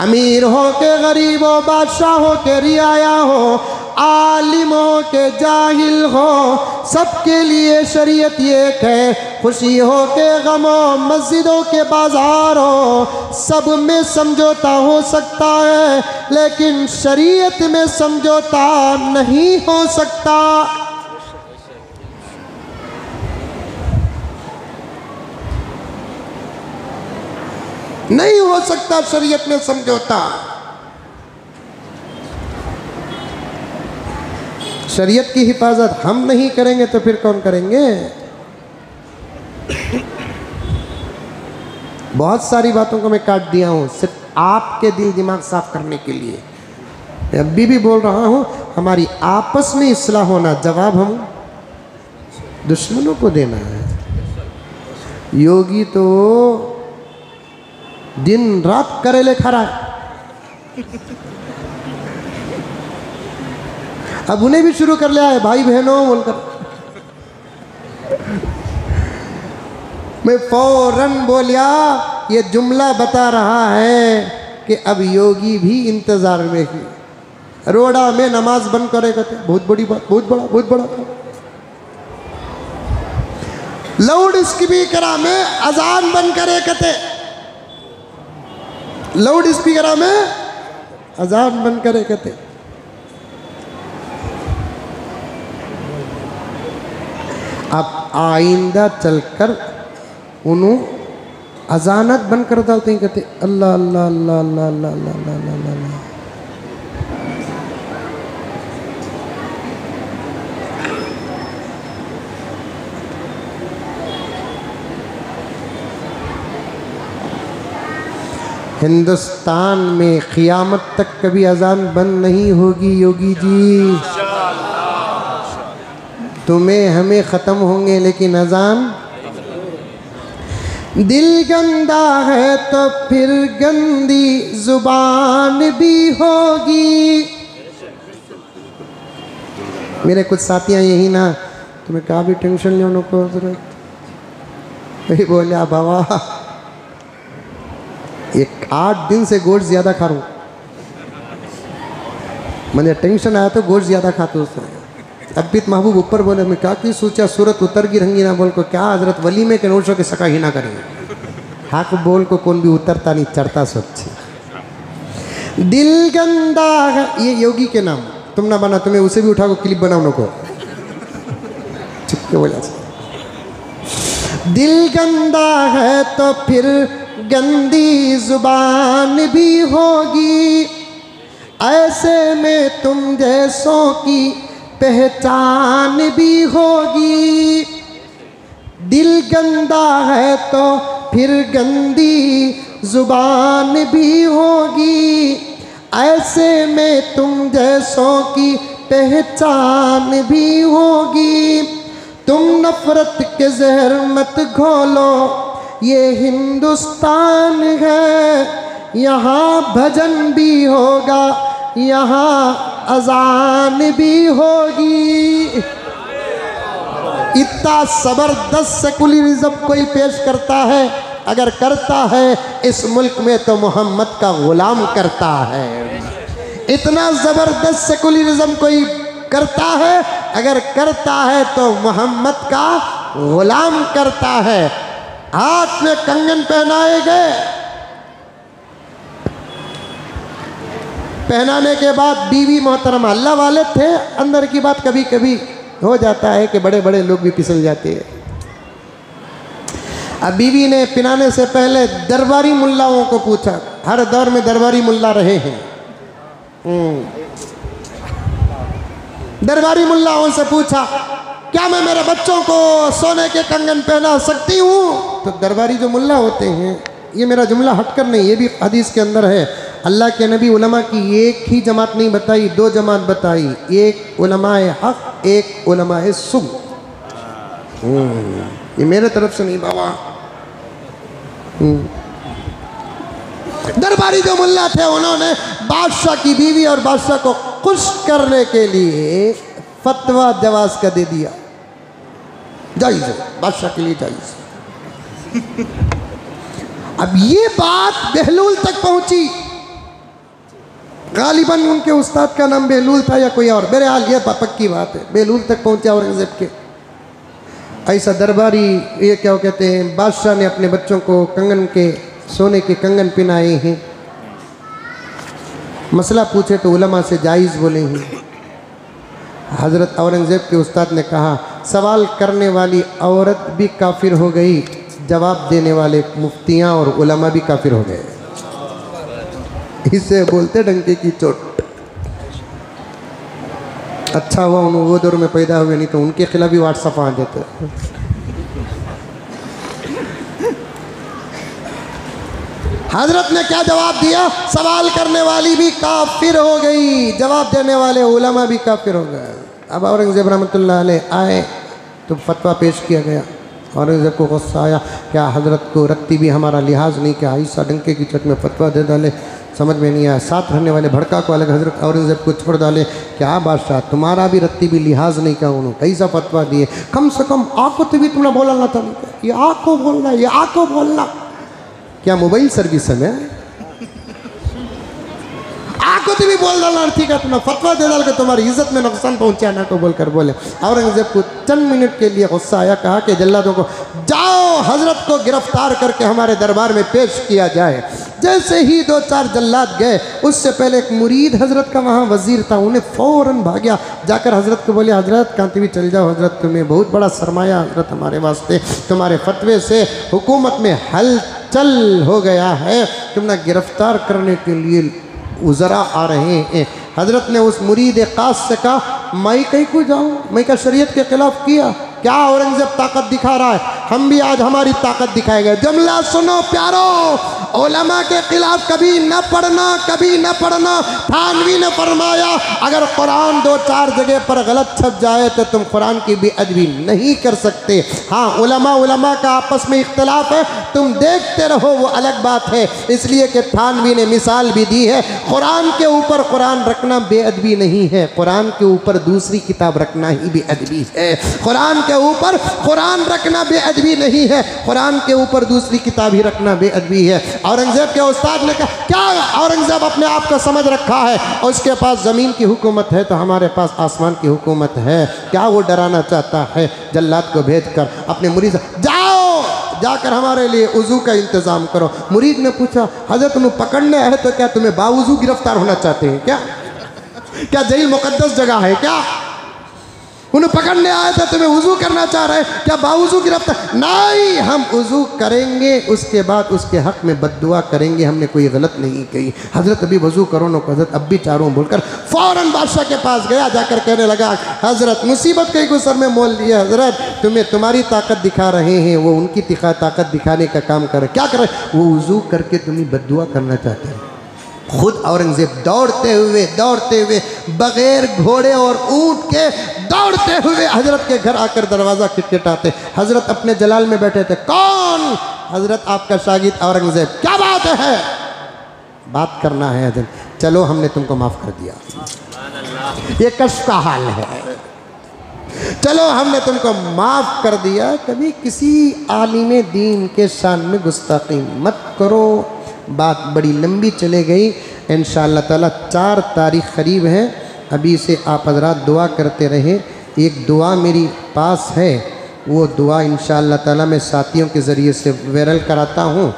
अमीर हो के गरीब हो, बादशाह हो के रियाया हो, आलिम हो के जाहिल हो, सबके लिए शरीयत एक है। खुशी हो के गम मस्जिदों के बाज़ार हो, सब में समझौता हो सकता है, लेकिन शरीयत में समझौता नहीं हो सकता। नहीं हो सकता शरीयत में समझौता। शरीयत की हिफाजत हम नहीं करेंगे तो फिर कौन करेंगे? बहुत सारी बातों को मैं काट दिया हूँ, सिर्फ़ आपके दिल दिमाग साफ़ करने के लिए। मैं अभी भी बोल रहा हूँ, हमारी आपस में इसलाह होना जवाब हम दुश्मनों को देना है। योगी तो दिन रात करेले खा है। अब उन्हें भी शुरू कर लिया है भाई बहनों बोलकर मैं फ़ौरन बोलिया, ये जुमला बता रहा है कि अब योगी भी इंतज़ार में है। रोड़ा में नमाज़ बंद करे कहते, बहुत बड़ी बात, बहुत बड़ा बहुत बड़ा काम लाउड स्पीकर में अजान बंद करे कहते लाउड स्पीकर में अजान बंद करे कहते अब आइंदा चलकर उन्होंने अजानत बंद कर डालते हैं कहते अल्लाह अल्लाह अल्लाह अल्लाह अल्लाह अल्लाह अल्लाह अल्लाह अल्लाह हिंदुस्तान में क़ियामत तक कभी अजान बंद नहीं होगी, योगी जी। तुम्हें हमें ख़त्म होंगे, लेकिन अजान दिल गंदा है तो फिर गंदी ज़ुबान भी होगी। मेरे कुछ साथियाँ यही ना, तुम्हें कहा भी टेंशन लेने को ज़रूरत? बोले बाबा एक आठ दिन से गोश्त ज़्यादा खा रहा हूँ। मैंने टेंशन आया तो गोश्त ज़्यादा खाते उसमें अब भी महबूब ऊपर बोले, मैं क्या की सोचा, सूरत उतर की रंगी ना बोल को, क्या हज़रत वली में के नोशो के सका ही ना करेंगे? हाक बोल को, कौन भी उतरता नहीं, चढ़ता सोच दिल गंदा ये योगी के नाम। तुम ना बना तुम्हें उसे भी उठा को क्लिप बनाओ को। चुप के बोला दिल गंदा है तो फिर गंदी ज़ुबान भी होगी। ऐसे में तुम जैसों की पहचान भी होगी। दिल गंदा है तो फिर गंदी ज़ुबान भी होगी। ऐसे में तुम जैसों की पहचान भी होगी। तुम नफरत के जहर मत घोलो। ये हिंदुस्तान है, यहाँ भजन भी होगा, यहाँ अजान भी होगी। इतना ज़बरदस्त सेकुलरिज्म कोई पेश करता है, अगर करता है, इस मुल्क में तो मोहम्मद का गुलाम करता है। इतना ज़बरदस्त सेकुलरिज्म कोई करता है, अगर करता है तो मोहम्मद का गुलाम करता है। हाथ में कंगन पहनाए गए पहनाने के बाद बीवी मोहतरमा अल्लाह वाले थे, अंदर की बात कभी कभी हो जाता है कि बड़े बड़े लोग भी फिसल जाते हैं। अब बीवी ने पिनाने से पहले दरबारी मुल्लाओं को पूछा, हर दौर में दरबारी मुल्ला रहे हैं? दरबारी मुल्लाओं से पूछा, क्या मैं मेरे बच्चों को सोने के कंगन पहना सकती हूँ? तो दरबारी जो मुल्ला होते हैं ये मेरा जुमला हटकर नहीं ये भी हदीस के अंदर है। अल्लाह के नबी उलमा की एक ही जमात नहीं बताई दो जमात बताई। एक उलमाए हक एक उलमाए सुग हम्म, ये मेरे तरफ़ से नहीं बाबा। हम्म। दरबारी जो मुल्ला थे उन्होंने बादशाह की बीवी और बादशाह को खुश करने के लिए फतवा जवाज का दे दिया। जायज़ बादशाह के लिए जायज़। अब ये बात बहलूल तक पहुँची। गालिबन उनके उस्ताद का नाम बेलूल था या कोई और? मेरे हाल ये पक्की बात है। बेलूल तक पहुँचा औरंगज़ेब के। ऐसा दरबारी ये क्या कहते हैं, बादशाह ने अपने बच्चों को कंगन के, सोने के कंगन पहनाए हैं। मसला पूछे तो उलमा से जायज़ बोले हैं। हज़रत औरंगज़ेब के उस्ताद ने कहा, सवाल करने वाली औरत भी काफिर हो गई। जवाब देने वाले मुफ्तियाँ और उलमा भी काफिर हो गए। इससे बोलते डंके की चोट। अच्छा हुआ उन वो दौर में पैदा हुए, नहीं तो उनके खिलाफ भी व्हाट्सअप आ जाते। हज़रत ने क्या जवाब दिया? सवाल करने वाली भी काफिर हो गई। जवाब देने वाले उलमा भी काफिर हो गए। अब औरंगज़ेब अलैह आए तो फतवा पेश किया गया। औरंगज़ेब को गुस्सा आया। क्या हज़रत को रत्ती भी हमारा लिहाज नहीं क्या? ईसा डंके की चट में फतवा दे डाले। समझ में नहीं आया। साथ रहने वाले भड़का को अलग हज़रत औरंगज़ेब को छोड़ डाले। क्या बादशाह, तुम्हारा भी रत्ती भी लिहाज नहीं क्या उन्होंने? कैसा फतवा दिए? कम से कम आको तो भी तुमने बोलना था ये आको बोलना, ये आको बोलना। क्या मोबाइल सर्विस है, मैं? तो भी बोल डालना ठीक है तुमने फतवा दे डाल के तुम्हारी इज़्ज़त में नुकसान पहुँचा ना को बोलकर बोले। औरंगज़ेब को चंद मिनट के लिए गुस्सा आया, कहा कि जल्लादों को, जाओ, हज़रत को गिरफ़्तार करके हमारे दरबार में पेश किया जाए। जैसे ही दो चार जल्लाद गए, उससे पहले एक मुरीद हज़रत का वहाँ वज़ीर था, उन्हें फ़ौरन भाग्या। जाकर हज़रत को बोले, हज़रत, कांति भी चल जाओ, हज़रत, तुम्हें बहुत बड़ा सरमाया, हज़रत हमारे वास्ते, तुम्हारे फतवे से हुकूमत में हलचल हो गया है, तुमने गिरफ़्तार करने के लिए उज़रा आ रहे हैं। हज़रत ने उस मुरीद कास से कहा, मैं कहीं को जाऊँ? मैं क्या शरीयत के खिलाफ किया? क्या औरंगज़ेब ताकत दिखा रहा है? हम भी आज हमारी ताकत दिखाएगा जमला सुनो प्यारो ओलमा के खिलाफ कभी न पढ़ना, कभी न पढ़ना, थानवी ने फरमाया, अगर कुरान दो चार जगह पर गलत छप जाए तो तुम कुरान की भी अदबी नहीं कर सकते। हाँ उलमा उलमा का आपस में इख्तलाफ है, तुम देखते रहो, वो अलग बात है। इसलिए कि थानवी ने मिसाल भी दी है, कुरान के ऊपर कुरान रखना बेअदबी नहीं है, कुरान के ऊपर दूसरी किताब रखना ही बेअदबी है। कुरान के ऊपर कुरान रखना बेअदबी नहीं है, कुरान के ऊपर दूसरी किताब ही रखना बेअदबी है। औरंगज़ेब के उस्ताद ने कहा, क्या औरंगज़ेब अपने आप को समझ रखा है? और उसके पास ज़मीन की हुकूमत है तो हमारे पास आसमान की हुकूमत है। क्या वो डराना चाहता है? जल्लाद को भेज कर अपने मुरीद जाओ, जाकर हमारे लिए उजू का इंतज़ाम करो। मुरीद ने पूछा, हज़रत, तुम्हें पकड़ने आए तो क्या तुम्हें बावजू गिरफ़्तार होना चाहते हैं क्या? क्या जेल मुकदस जगह है क्या? उन्हें पकड़ने आए थे, तुम्हें वज़ू करना चाह रहे हैं। क्या बावजू गिरफ़्तार नहीं, हम वज़ू करेंगे, उसके बाद उसके हक में बददुआ करेंगे, हमने कोई गलत नहीं कही। हज़रत अभी वज़ू करो, ना हज़रत, अब भी चारों बोलकर फ़ौरन बादशाह के पास गया, जाकर कहने लगा, हज़रत, मुसीबत कहीं को सर में मोल लिया, हज़रत, तुम्हें तुम्हारी ताकत दिखा रहे हैं, वो उनकी ताकत दिखाने का काम कर क्या कर रहे वो वज़ू करके तुम्हें बदुआ करना चाहते हैं। खुद औरंगज़ेब दौड़ते हुए दौड़ते हुए बगैर घोड़े और ऊँट के दौड़ते हुए हज़रत के घर आकर दरवाज़ा खिटखिटाते। हज़रत अपने जलाल में बैठे थे। कौन? हज़रत आपका शागिद औरंगज़ेब। क्या बात है? बात करना है हज़रत चलो, हमने तुमको माफ़ कर दिया। ये कष्ट का हाल है। चलो, हमने तुमको माफ़ कर दिया। कभी किसी आलिम दीन के शान में गुस्ताखी मत करो। बात बड़ी लंबी चले गई। इन ताला चार तारीख करीब है। अभी से आप हजरात दुआ करते रहे। एक दुआ मेरी पास है। वो दुआ इन ताला मैं साथियों के ज़रिए से वायरल कराता हूँ।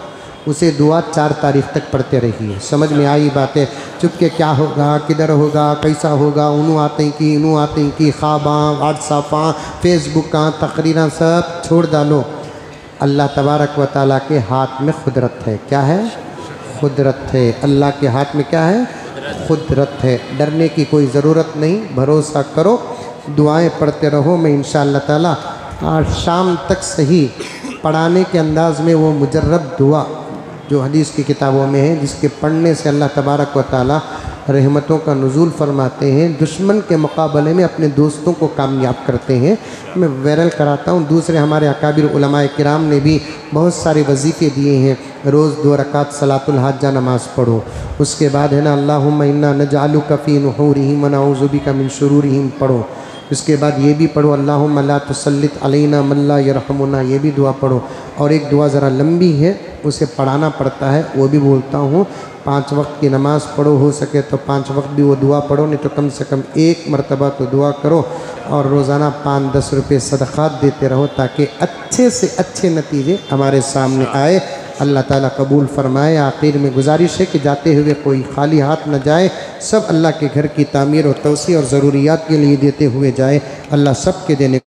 उसे दुआ चार तारीख तक पढ़ते रहिए। समझ में आई बातें? चुपके क्या होगा, किधर होगा, कैसा होगा, उनू आते की, इनू आते की ख्वाबा व्हाट्सअपा फेसबुक तकरीरा सब छोड़ डालो। अल्लाह तबारक व ताली के हाथ में खुदरत है। क्या है? खुदरत है। अल्लाह के हाथ में क्या है? खुदरत है। डरने की कोई ज़रूरत नहीं। भरोसा करो। दुआएँ पढ़ते रहो। मैं इन ताला आज शाम तक सही पढ़ाने के अंदाज में वो मुजर्रब दुआ जो हदीस की किताबों में है, जिसके पढ़ने से अल्लाह तबारक व ताली रहमतों का नज़ुल फरमाते हैं, दुश्मन के मुकाबले में अपने दोस्तों को कामयाब करते हैं। मैं वायरल कराता हूँ, दूसरे हमारे अकाबिर कराम ने भी बहुत सारे वजीफ़े दिए हैं। रोज़ दो रकात सलातुल हाजा नमाज़ पढ़ो। उसके बाद है ना, अल्लाहुम्मा न जालू कफ़ी नहूरहिम ज़ुबी का मिन शुरूरहिम, पढ़ो। इसके बाद ये भी पढ़ो अल्लाह मल्ला तसल्लित अलैना मल्ला यरहमुना, ये भी दुआ पढ़ो। और एक दुआ ज़रा लंबी है, उसे पढ़ाना पड़ता है, वो भी बोलता हूँ, पाँच वक्त की नमाज़ पढ़ो, हो सके तो पाँच वक्त भी वो दुआ पढ़ो, नहीं तो कम से कम एक मरतबा तो दुआ करो और रोज़ाना पाँच दस रुपये सदक़ात देते रहो ताकि अच्छे से अच्छे नतीजे हमारे सामने आए। अल्लाह ताला कबूल फरमाए, आखिर में गुजारिश है कि जाते हुए कोई खाली हाथ न जाए, सब अल्लाह के घर की तामीर और तोसी और ज़रूरियात के लिए देते हुए जाए, अल्लाह सब के देने